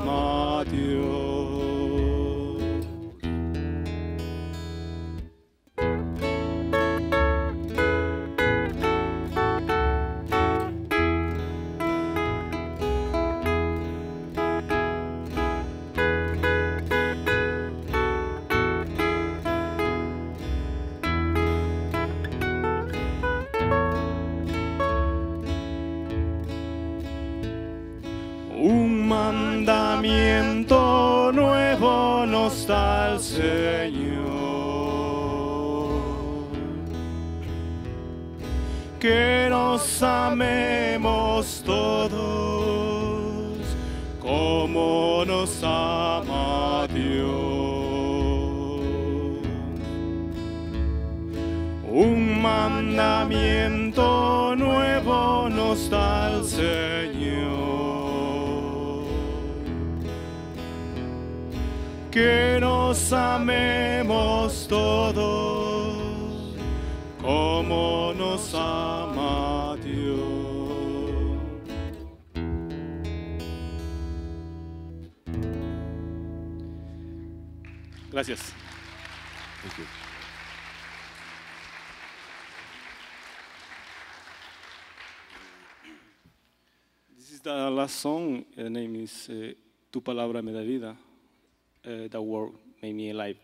amemos todos como nos ama Dios. Un mandamiento nuevo nos da el Señor. que nos amemos todos Gracias. Thank you. This is the last song. The name is uh, Tu palabra me da vida. Uh, the word made me alive.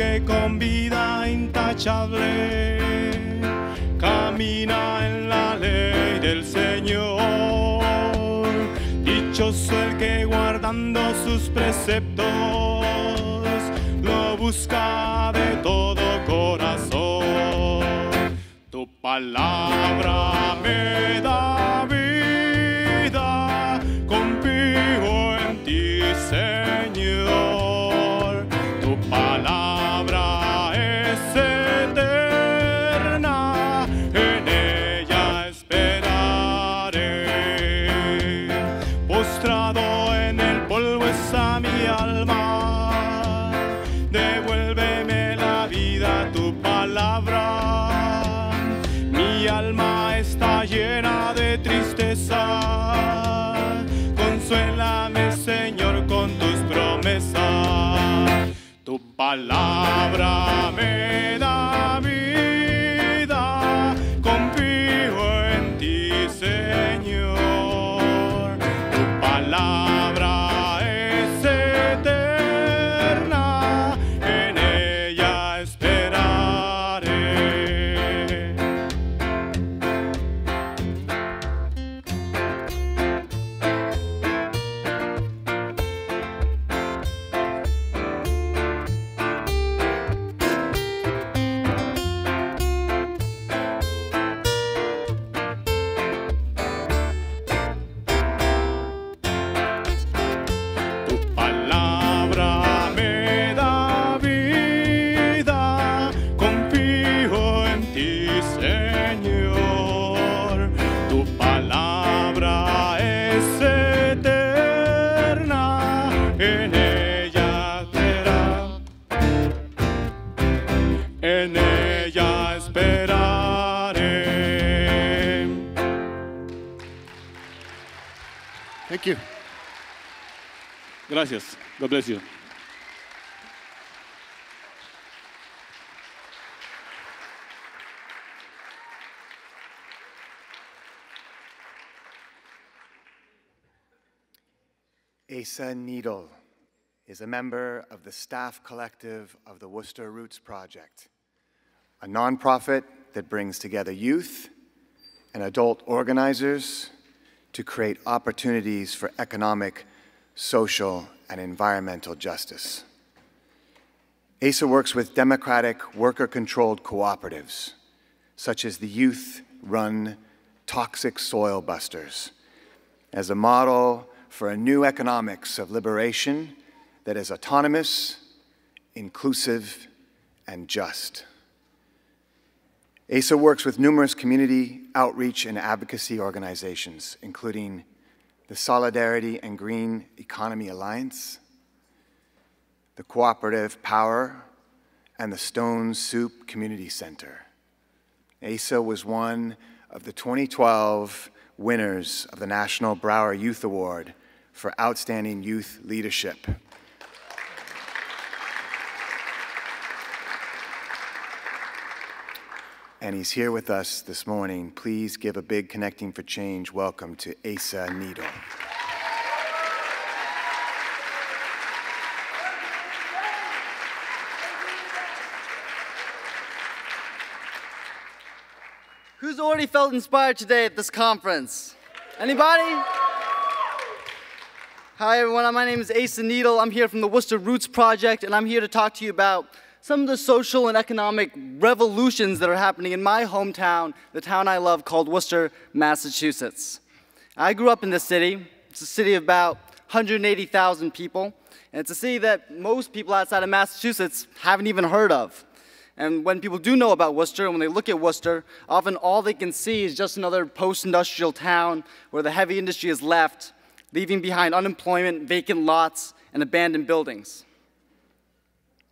Que con vida intachable camina en la ley del Señor. Dichoso el que guardando sus preceptos lo busca de todo corazón. Tu palabra me da palabra me da Gracias. God bless you. Asa Needle is a member of the staff collective of the Worcester Roots Project, a nonprofit that brings together youth and adult organizers to create opportunities for economic, social, and environmental justice. ASA works with democratic, worker controlled cooperatives, such as the youth run Toxic Soil Busters, as a model for a new economics of liberation that is autonomous, inclusive, and just. ASA works with numerous community outreach and advocacy organizations, including the Solidarity and Green Economy Alliance, the Cooperative Power, and the Stone Soup Community Center. ASA was one of the 2012 winners of the National Brower Youth Award for Outstanding Youth Leadership. and he's here with us this morning. Please give a big Connecting for Change welcome to Asa Needle. Who's already felt inspired today at this conference? Anybody? Hi everyone, my name is Asa Needle. I'm here from the Worcester Roots Project and I'm here to talk to you about some of the social and economic revolutions that are happening in my hometown, the town I love called Worcester, Massachusetts. I grew up in this city. It's a city of about 180,000 people, and it's a city that most people outside of Massachusetts haven't even heard of. And when people do know about Worcester, and when they look at Worcester, often all they can see is just another post-industrial town where the heavy industry is left, leaving behind unemployment, vacant lots, and abandoned buildings.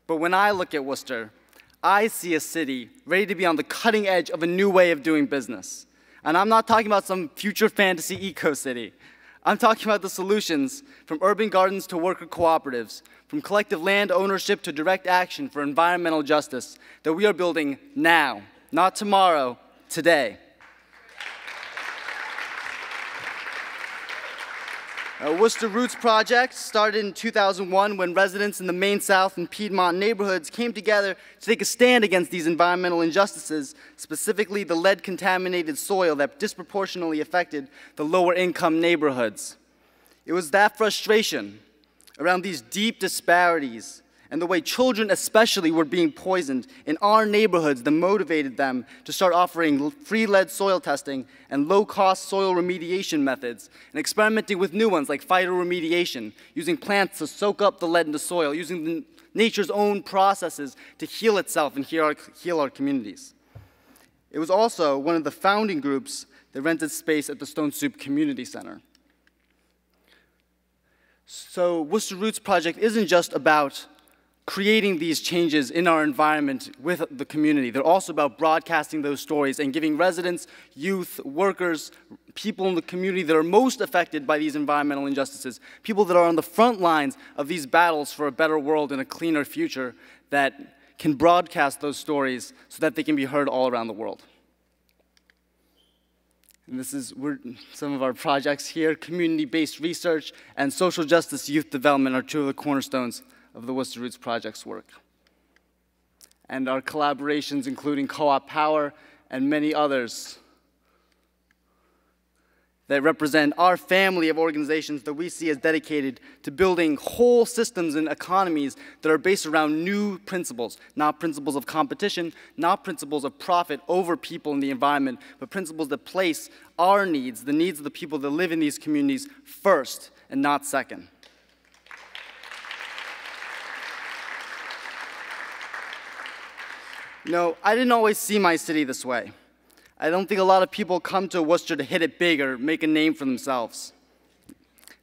But when I look at Worcester, I see a city ready to be on the cutting edge of a new way of doing business. And I'm not talking about some future fantasy eco city. I'm talking about the solutions from urban gardens to worker cooperatives, from collective land ownership to direct action for environmental justice that we are building now, not tomorrow, today. Uh, Worcester Roots Project started in 2001 when residents in the Main South and Piedmont neighborhoods came together to take a stand against these environmental injustices, specifically the lead contaminated soil that disproportionately affected the lower income neighborhoods. It was that frustration around these deep disparities and the way children especially were being poisoned in our neighborhoods that motivated them to start offering free lead soil testing and low-cost soil remediation methods and experimenting with new ones like phytoremediation, using plants to soak up the lead in the soil, using the, nature's own processes to heal itself and heal our, heal our communities. It was also one of the founding groups that rented space at the Stone Soup Community Center. So Worcester Roots Project isn't just about creating these changes in our environment with the community. They're also about broadcasting those stories and giving residents, youth, workers, people in the community that are most affected by these environmental injustices, people that are on the front lines of these battles for a better world and a cleaner future that can broadcast those stories so that they can be heard all around the world. And this is some of our projects here. Community-based research and social justice youth development are two of the cornerstones of the Worcester Roots Project's work. And our collaborations, including Co-op Power and many others that represent our family of organizations that we see as dedicated to building whole systems and economies that are based around new principles, not principles of competition, not principles of profit over people and the environment, but principles that place our needs, the needs of the people that live in these communities, first and not second. You know, I didn't always see my city this way. I don't think a lot of people come to Worcester to hit it big or make a name for themselves.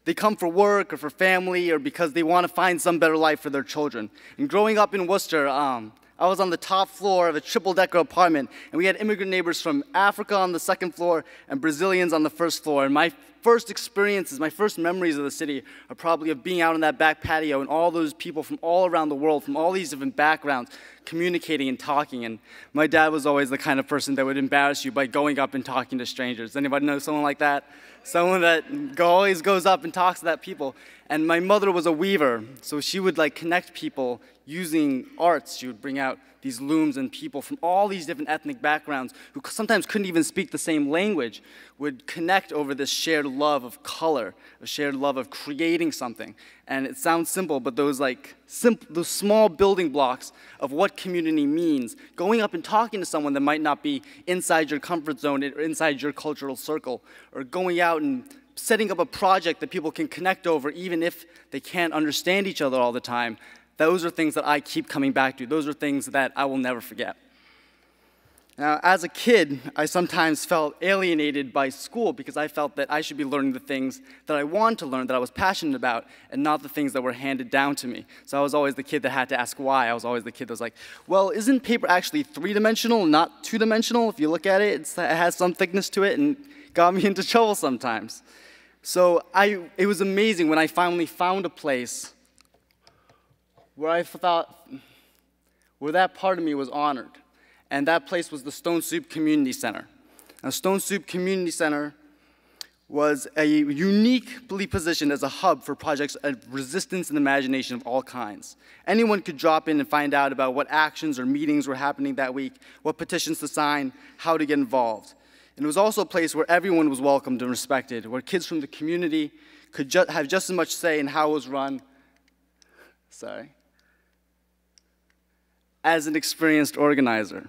They come for work or for family or because they want to find some better life for their children. And growing up in Worcester, um, I was on the top floor of a triple-decker apartment, and we had immigrant neighbors from Africa on the second floor and Brazilians on the first floor. And my first experiences, my first memories of the city are probably of being out on that back patio and all those people from all around the world, from all these different backgrounds, communicating and talking. And my dad was always the kind of person that would embarrass you by going up and talking to strangers. Anybody know someone like that? Someone that always goes up and talks to that people. And my mother was a weaver, so she would like connect people using arts. She would bring out these looms and people from all these different ethnic backgrounds who sometimes couldn't even speak the same language would connect over this shared love of color, a shared love of creating something. And it sounds simple, but those like simple, those small building blocks of what community means, going up and talking to someone that might not be inside your comfort zone or inside your cultural circle, or going out and setting up a project that people can connect over even if they can't understand each other all the time, those are things that I keep coming back to. Those are things that I will never forget. Now, as a kid, I sometimes felt alienated by school because I felt that I should be learning the things that I wanted to learn, that I was passionate about, and not the things that were handed down to me. So I was always the kid that had to ask why. I was always the kid that was like, well, isn't paper actually three-dimensional, not two-dimensional? If you look at it, it has some thickness to it, and got me <laughs> into trouble sometimes. So I, it was amazing when I finally found a place where I thought, where that part of me was honored. And that place was the Stone Soup Community Center. Now, Stone Soup Community Center was a uniquely positioned as a hub for projects of resistance and imagination of all kinds. Anyone could drop in and find out about what actions or meetings were happening that week, what petitions to sign, how to get involved. And it was also a place where everyone was welcomed and respected, where kids from the community could ju have just as much say in how it was run. Sorry. As an experienced organizer.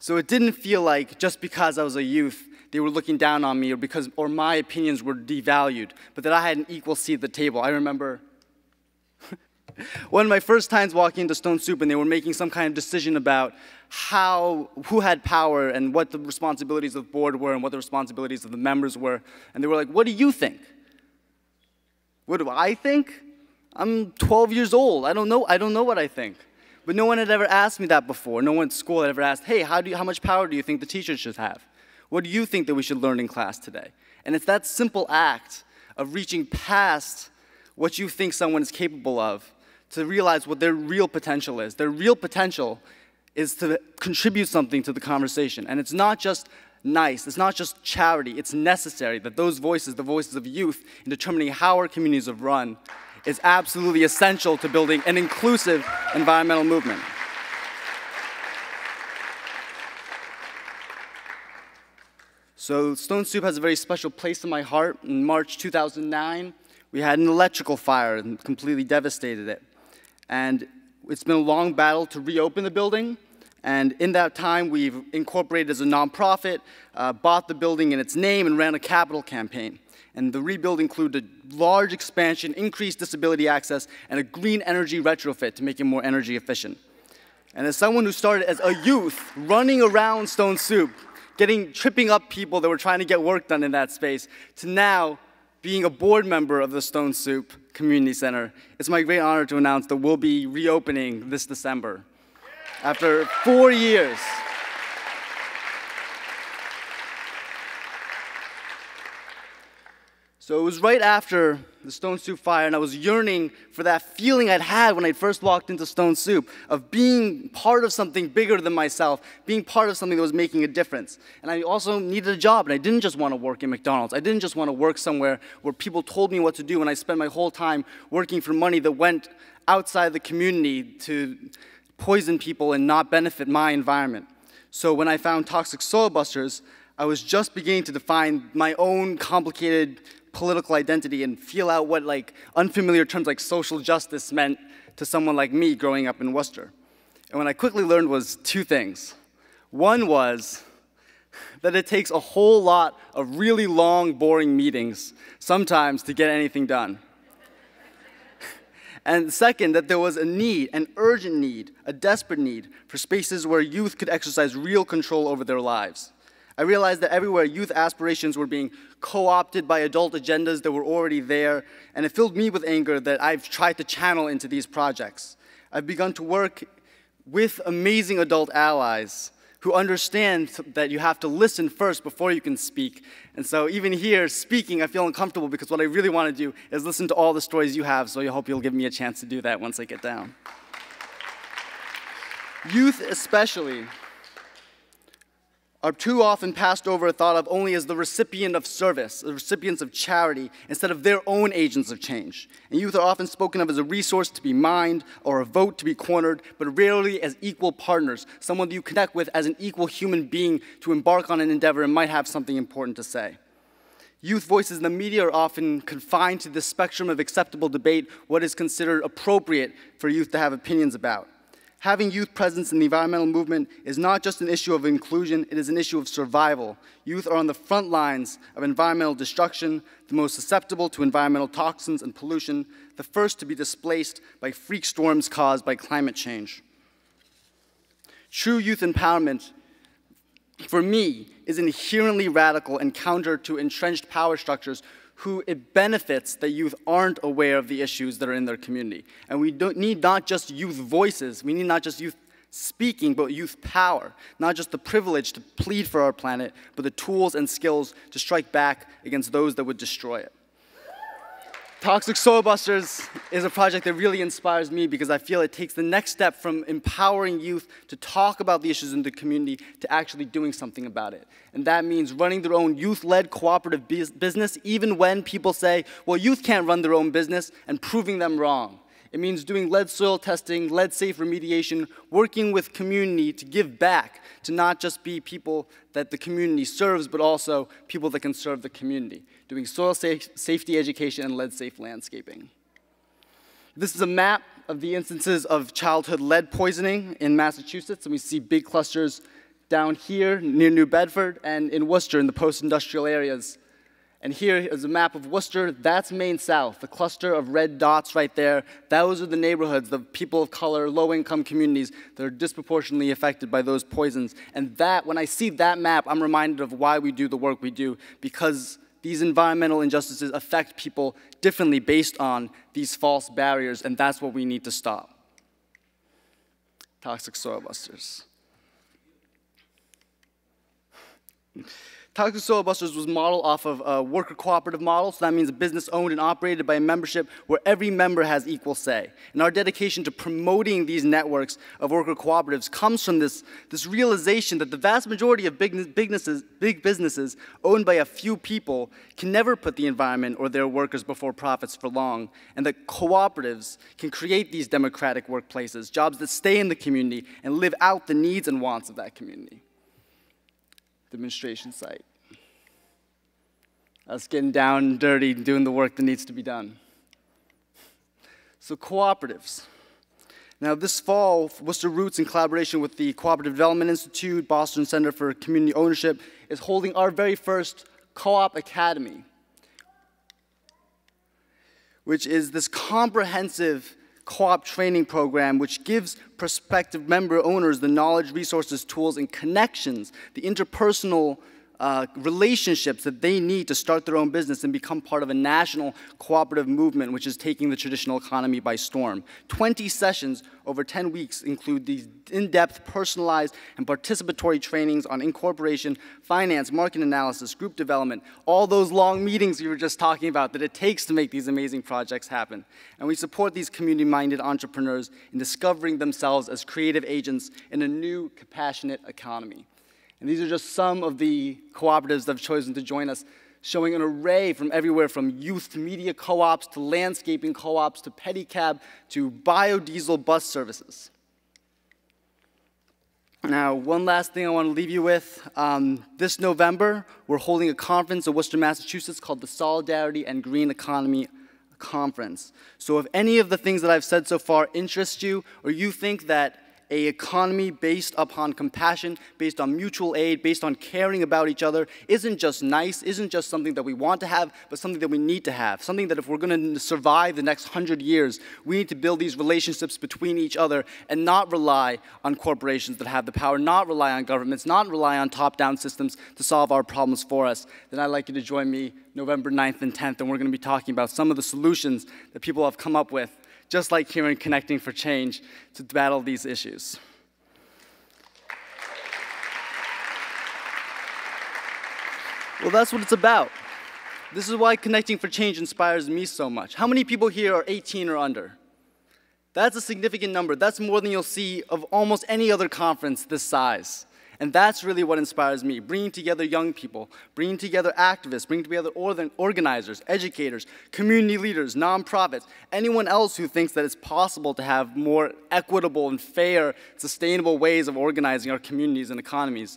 So it didn't feel like just because I was a youth, they were looking down on me or because or my opinions were devalued, but that I had an equal seat at the table. I remember <laughs> one of my first times walking into Stone Soup and they were making some kind of decision about how, who had power and what the responsibilities of the board were and what the responsibilities of the members were. And they were like, what do you think? What do I think? I'm 12 years old. I don't know, I don't know what I think. But no one had ever asked me that before. No one at school had ever asked, hey, how, do you, how much power do you think the teachers should have? What do you think that we should learn in class today? And it's that simple act of reaching past what you think someone is capable of to realize what their real potential is. Their real potential is to contribute something to the conversation. And it's not just nice, it's not just charity, it's necessary that those voices, the voices of youth, in determining how our communities are run, is absolutely essential to building an inclusive environmental movement. So Stone Soup has a very special place in my heart. In March 2009, we had an electrical fire and completely devastated it. And it's been a long battle to reopen the building. And in that time, we've incorporated as a nonprofit, uh, bought the building in its name, and ran a capital campaign. And the rebuild included a large expansion, increased disability access, and a green energy retrofit to make it more energy efficient. And as someone who started as a youth running around Stone Soup, getting, tripping up people that were trying to get work done in that space, to now being a board member of the Stone Soup Community Center, it's my great honor to announce that we'll be reopening this December. After four years. So it was right after the Stone Soup fire, and I was yearning for that feeling I'd had when I first walked into Stone Soup of being part of something bigger than myself, being part of something that was making a difference. And I also needed a job, and I didn't just want to work in McDonald's. I didn't just want to work somewhere where people told me what to do, and I spent my whole time working for money that went outside the community to poison people and not benefit my environment. So when I found Toxic Soil Busters, I was just beginning to define my own complicated political identity and feel out what like unfamiliar terms like social justice meant to someone like me growing up in Worcester. And what I quickly learned was two things. One was that it takes a whole lot of really long, boring meetings sometimes to get anything done. <laughs> and second, that there was a need, an urgent need, a desperate need for spaces where youth could exercise real control over their lives. I realized that everywhere youth aspirations were being co opted by adult agendas that were already there, and it filled me with anger that I've tried to channel into these projects. I've begun to work with amazing adult allies who understand that you have to listen first before you can speak. And so, even here, speaking, I feel uncomfortable because what I really want to do is listen to all the stories you have, so I hope you'll give me a chance to do that once I get down. Youth, especially, are too often passed over and thought of only as the recipient of service, the recipients of charity, instead of their own agents of change. And youth are often spoken of as a resource to be mined or a vote to be cornered, but rarely as equal partners, someone you connect with as an equal human being to embark on an endeavor and might have something important to say. Youth voices in the media are often confined to the spectrum of acceptable debate, what is considered appropriate for youth to have opinions about having youth presence in the environmental movement is not just an issue of inclusion, it is an issue of survival. Youth are on the front lines of environmental destruction, the most susceptible to environmental toxins and pollution, the first to be displaced by freak storms caused by climate change. True youth empowerment, for me, is inherently radical and counter to entrenched power structures who it benefits that youth aren't aware of the issues that are in their community. And we don't need not just youth voices, we need not just youth speaking, but youth power. Not just the privilege to plead for our planet, but the tools and skills to strike back against those that would destroy it. Toxic Soil Busters is a project that really inspires me because I feel it takes the next step from empowering youth to talk about the issues in the community to actually doing something about it. And that means running their own youth-led cooperative business even when people say, well, youth can't run their own business and proving them wrong. It means doing lead soil testing, lead safe remediation, working with community to give back, to not just be people that the community serves, but also people that can serve the community, doing soil safe, safety education and lead safe landscaping. This is a map of the instances of childhood lead poisoning in Massachusetts, and we see big clusters down here near New Bedford and in Worcester in the post-industrial areas and here is a map of Worcester. That's Main South, the cluster of red dots right there. Those are the neighborhoods, the people of color, low income communities that are disproportionately affected by those poisons. And that, when I see that map, I'm reminded of why we do the work we do, because these environmental injustices affect people differently based on these false barriers, and that's what we need to stop. Toxic soil busters. Toxic Soil Busters was modeled off of a worker cooperative model, so that means a business owned and operated by a membership where every member has equal say. And our dedication to promoting these networks of worker cooperatives comes from this, this realization that the vast majority of big businesses, big businesses owned by a few people can never put the environment or their workers before profits for long, and that cooperatives can create these democratic workplaces, jobs that stay in the community and live out the needs and wants of that community demonstration site. Us getting down and dirty, doing the work that needs to be done. So, cooperatives. Now, this fall, Worcester Roots, in collaboration with the Cooperative Development Institute, Boston Center for Community Ownership, is holding our very first Co op Academy, which is this comprehensive co-op training program which gives prospective member owners the knowledge, resources, tools, and connections, the interpersonal uh, relationships that they need to start their own business and become part of a national cooperative movement which is taking the traditional economy by storm. 20 sessions over 10 weeks include these in-depth, personalized, and participatory trainings on incorporation, finance, market analysis, group development, all those long meetings we were just talking about that it takes to make these amazing projects happen. And we support these community-minded entrepreneurs in discovering themselves as creative agents in a new, compassionate economy. And these are just some of the cooperatives that have chosen to join us, showing an array from everywhere from youth to media co-ops to landscaping co-ops to pedicab to biodiesel bus services. Now, one last thing I want to leave you with. Um, this November, we're holding a conference in Worcester, Massachusetts called the Solidarity and Green Economy Conference. So if any of the things that I've said so far interest you, or you think that a economy based upon compassion, based on mutual aid, based on caring about each other isn't just nice, isn't just something that we want to have, but something that we need to have. Something that if we're going to survive the next hundred years, we need to build these relationships between each other and not rely on corporations that have the power, not rely on governments, not rely on top-down systems to solve our problems for us. Then I'd like you to join me November 9th and 10th, and we're going to be talking about some of the solutions that people have come up with just like here in Connecting for Change, to battle these issues. Well, that's what it's about. This is why Connecting for Change inspires me so much. How many people here are 18 or under? That's a significant number. That's more than you'll see of almost any other conference this size. And that's really what inspires me, bringing together young people, bringing together activists, bringing together organizers, educators, community leaders, nonprofits, anyone else who thinks that it's possible to have more equitable and fair, sustainable ways of organizing our communities and economies.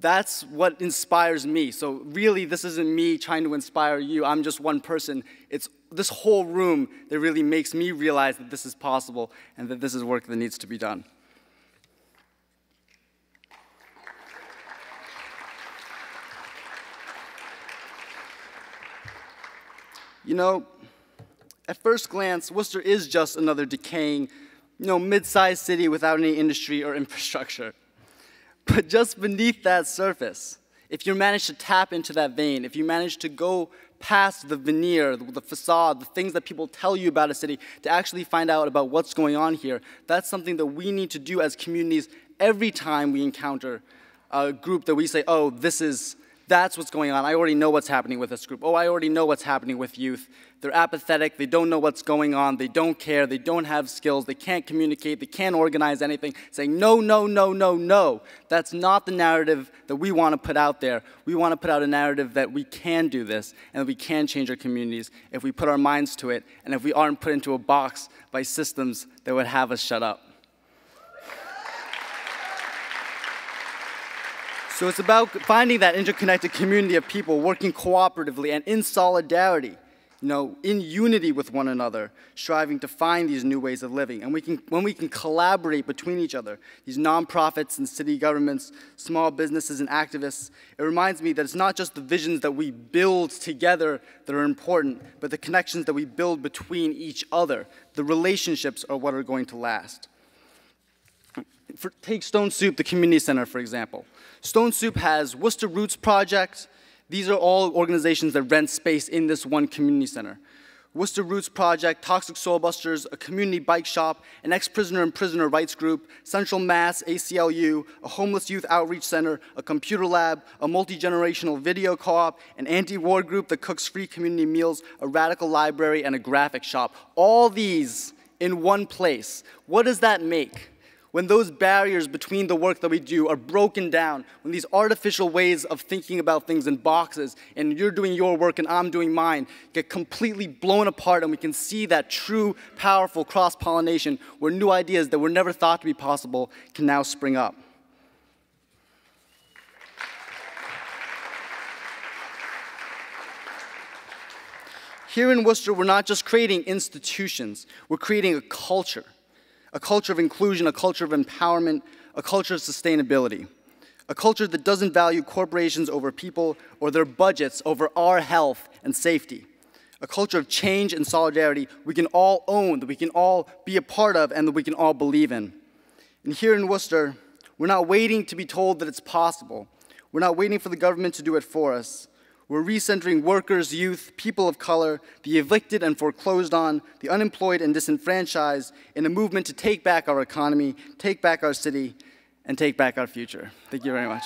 That's what inspires me. So really, this isn't me trying to inspire you. I'm just one person. It's this whole room that really makes me realize that this is possible and that this is work that needs to be done. You know, at first glance, Worcester is just another decaying, you know, mid-sized city without any industry or <laughs> infrastructure. But just beneath that surface, if you manage to tap into that vein, if you manage to go past the veneer, the facade, the things that people tell you about a city, to actually find out about what's going on here, that's something that we need to do as communities every time we encounter a group that we say, oh, this is That's what's going on. I already know what's happening with this group. Oh, I already know what's happening with youth. They're apathetic. They don't know what's going on. They don't care. They don't have skills. They can't communicate. They can't organize anything. Saying, no, no, no, no, no. That's not the narrative that we want to put out there. We want to put out a narrative that we can do this and we can change our communities if we put our minds to it and if we aren't put into a box by systems that would have us shut up. So it's about finding that interconnected community of people working cooperatively and in solidarity, you know, in unity with one another, striving to find these new ways of living. And we can, when we can collaborate between each other, these nonprofits and city governments, small businesses and activists, it reminds me that it's not just the visions that we build together that are important, but the connections that we build between each other. The relationships are what are going to last. For, take Stone Soup, the community center, for example. Stone Soup has Worcester Roots Project. These are all organizations that rent space in this one community center. Worcester Roots Project, Toxic Soil Busters, a community bike shop, an ex-prisoner and prisoner rights group, Central Mass, ACLU, a homeless youth outreach center, a computer lab, a multi-generational video co-op, an anti-war group that cooks free community meals, a radical library, and a graphic shop. All these in one place. What does that make? When those barriers between the work that we do are broken down, when these artificial ways of thinking about things in boxes, and you're doing your work and I'm doing mine, get completely blown apart, and we can see that true, powerful cross pollination where new ideas that were never thought to be possible can now spring up. Here in Worcester, we're not just creating institutions, we're creating a culture a culture of inclusion, a culture of empowerment, a culture of sustainability, a culture that doesn't value corporations over people or their budgets over our health and safety, a culture of change and solidarity we can all own, that we can all be a part of, and that we can all believe in. And here in Worcester, we're not waiting to be told that it's possible. We're not waiting for the government to do it for us. We're recentering workers, youth, people of color, the evicted and foreclosed on, the unemployed and disenfranchised in a movement to take back our economy, take back our city, and take back our future. Thank you very much.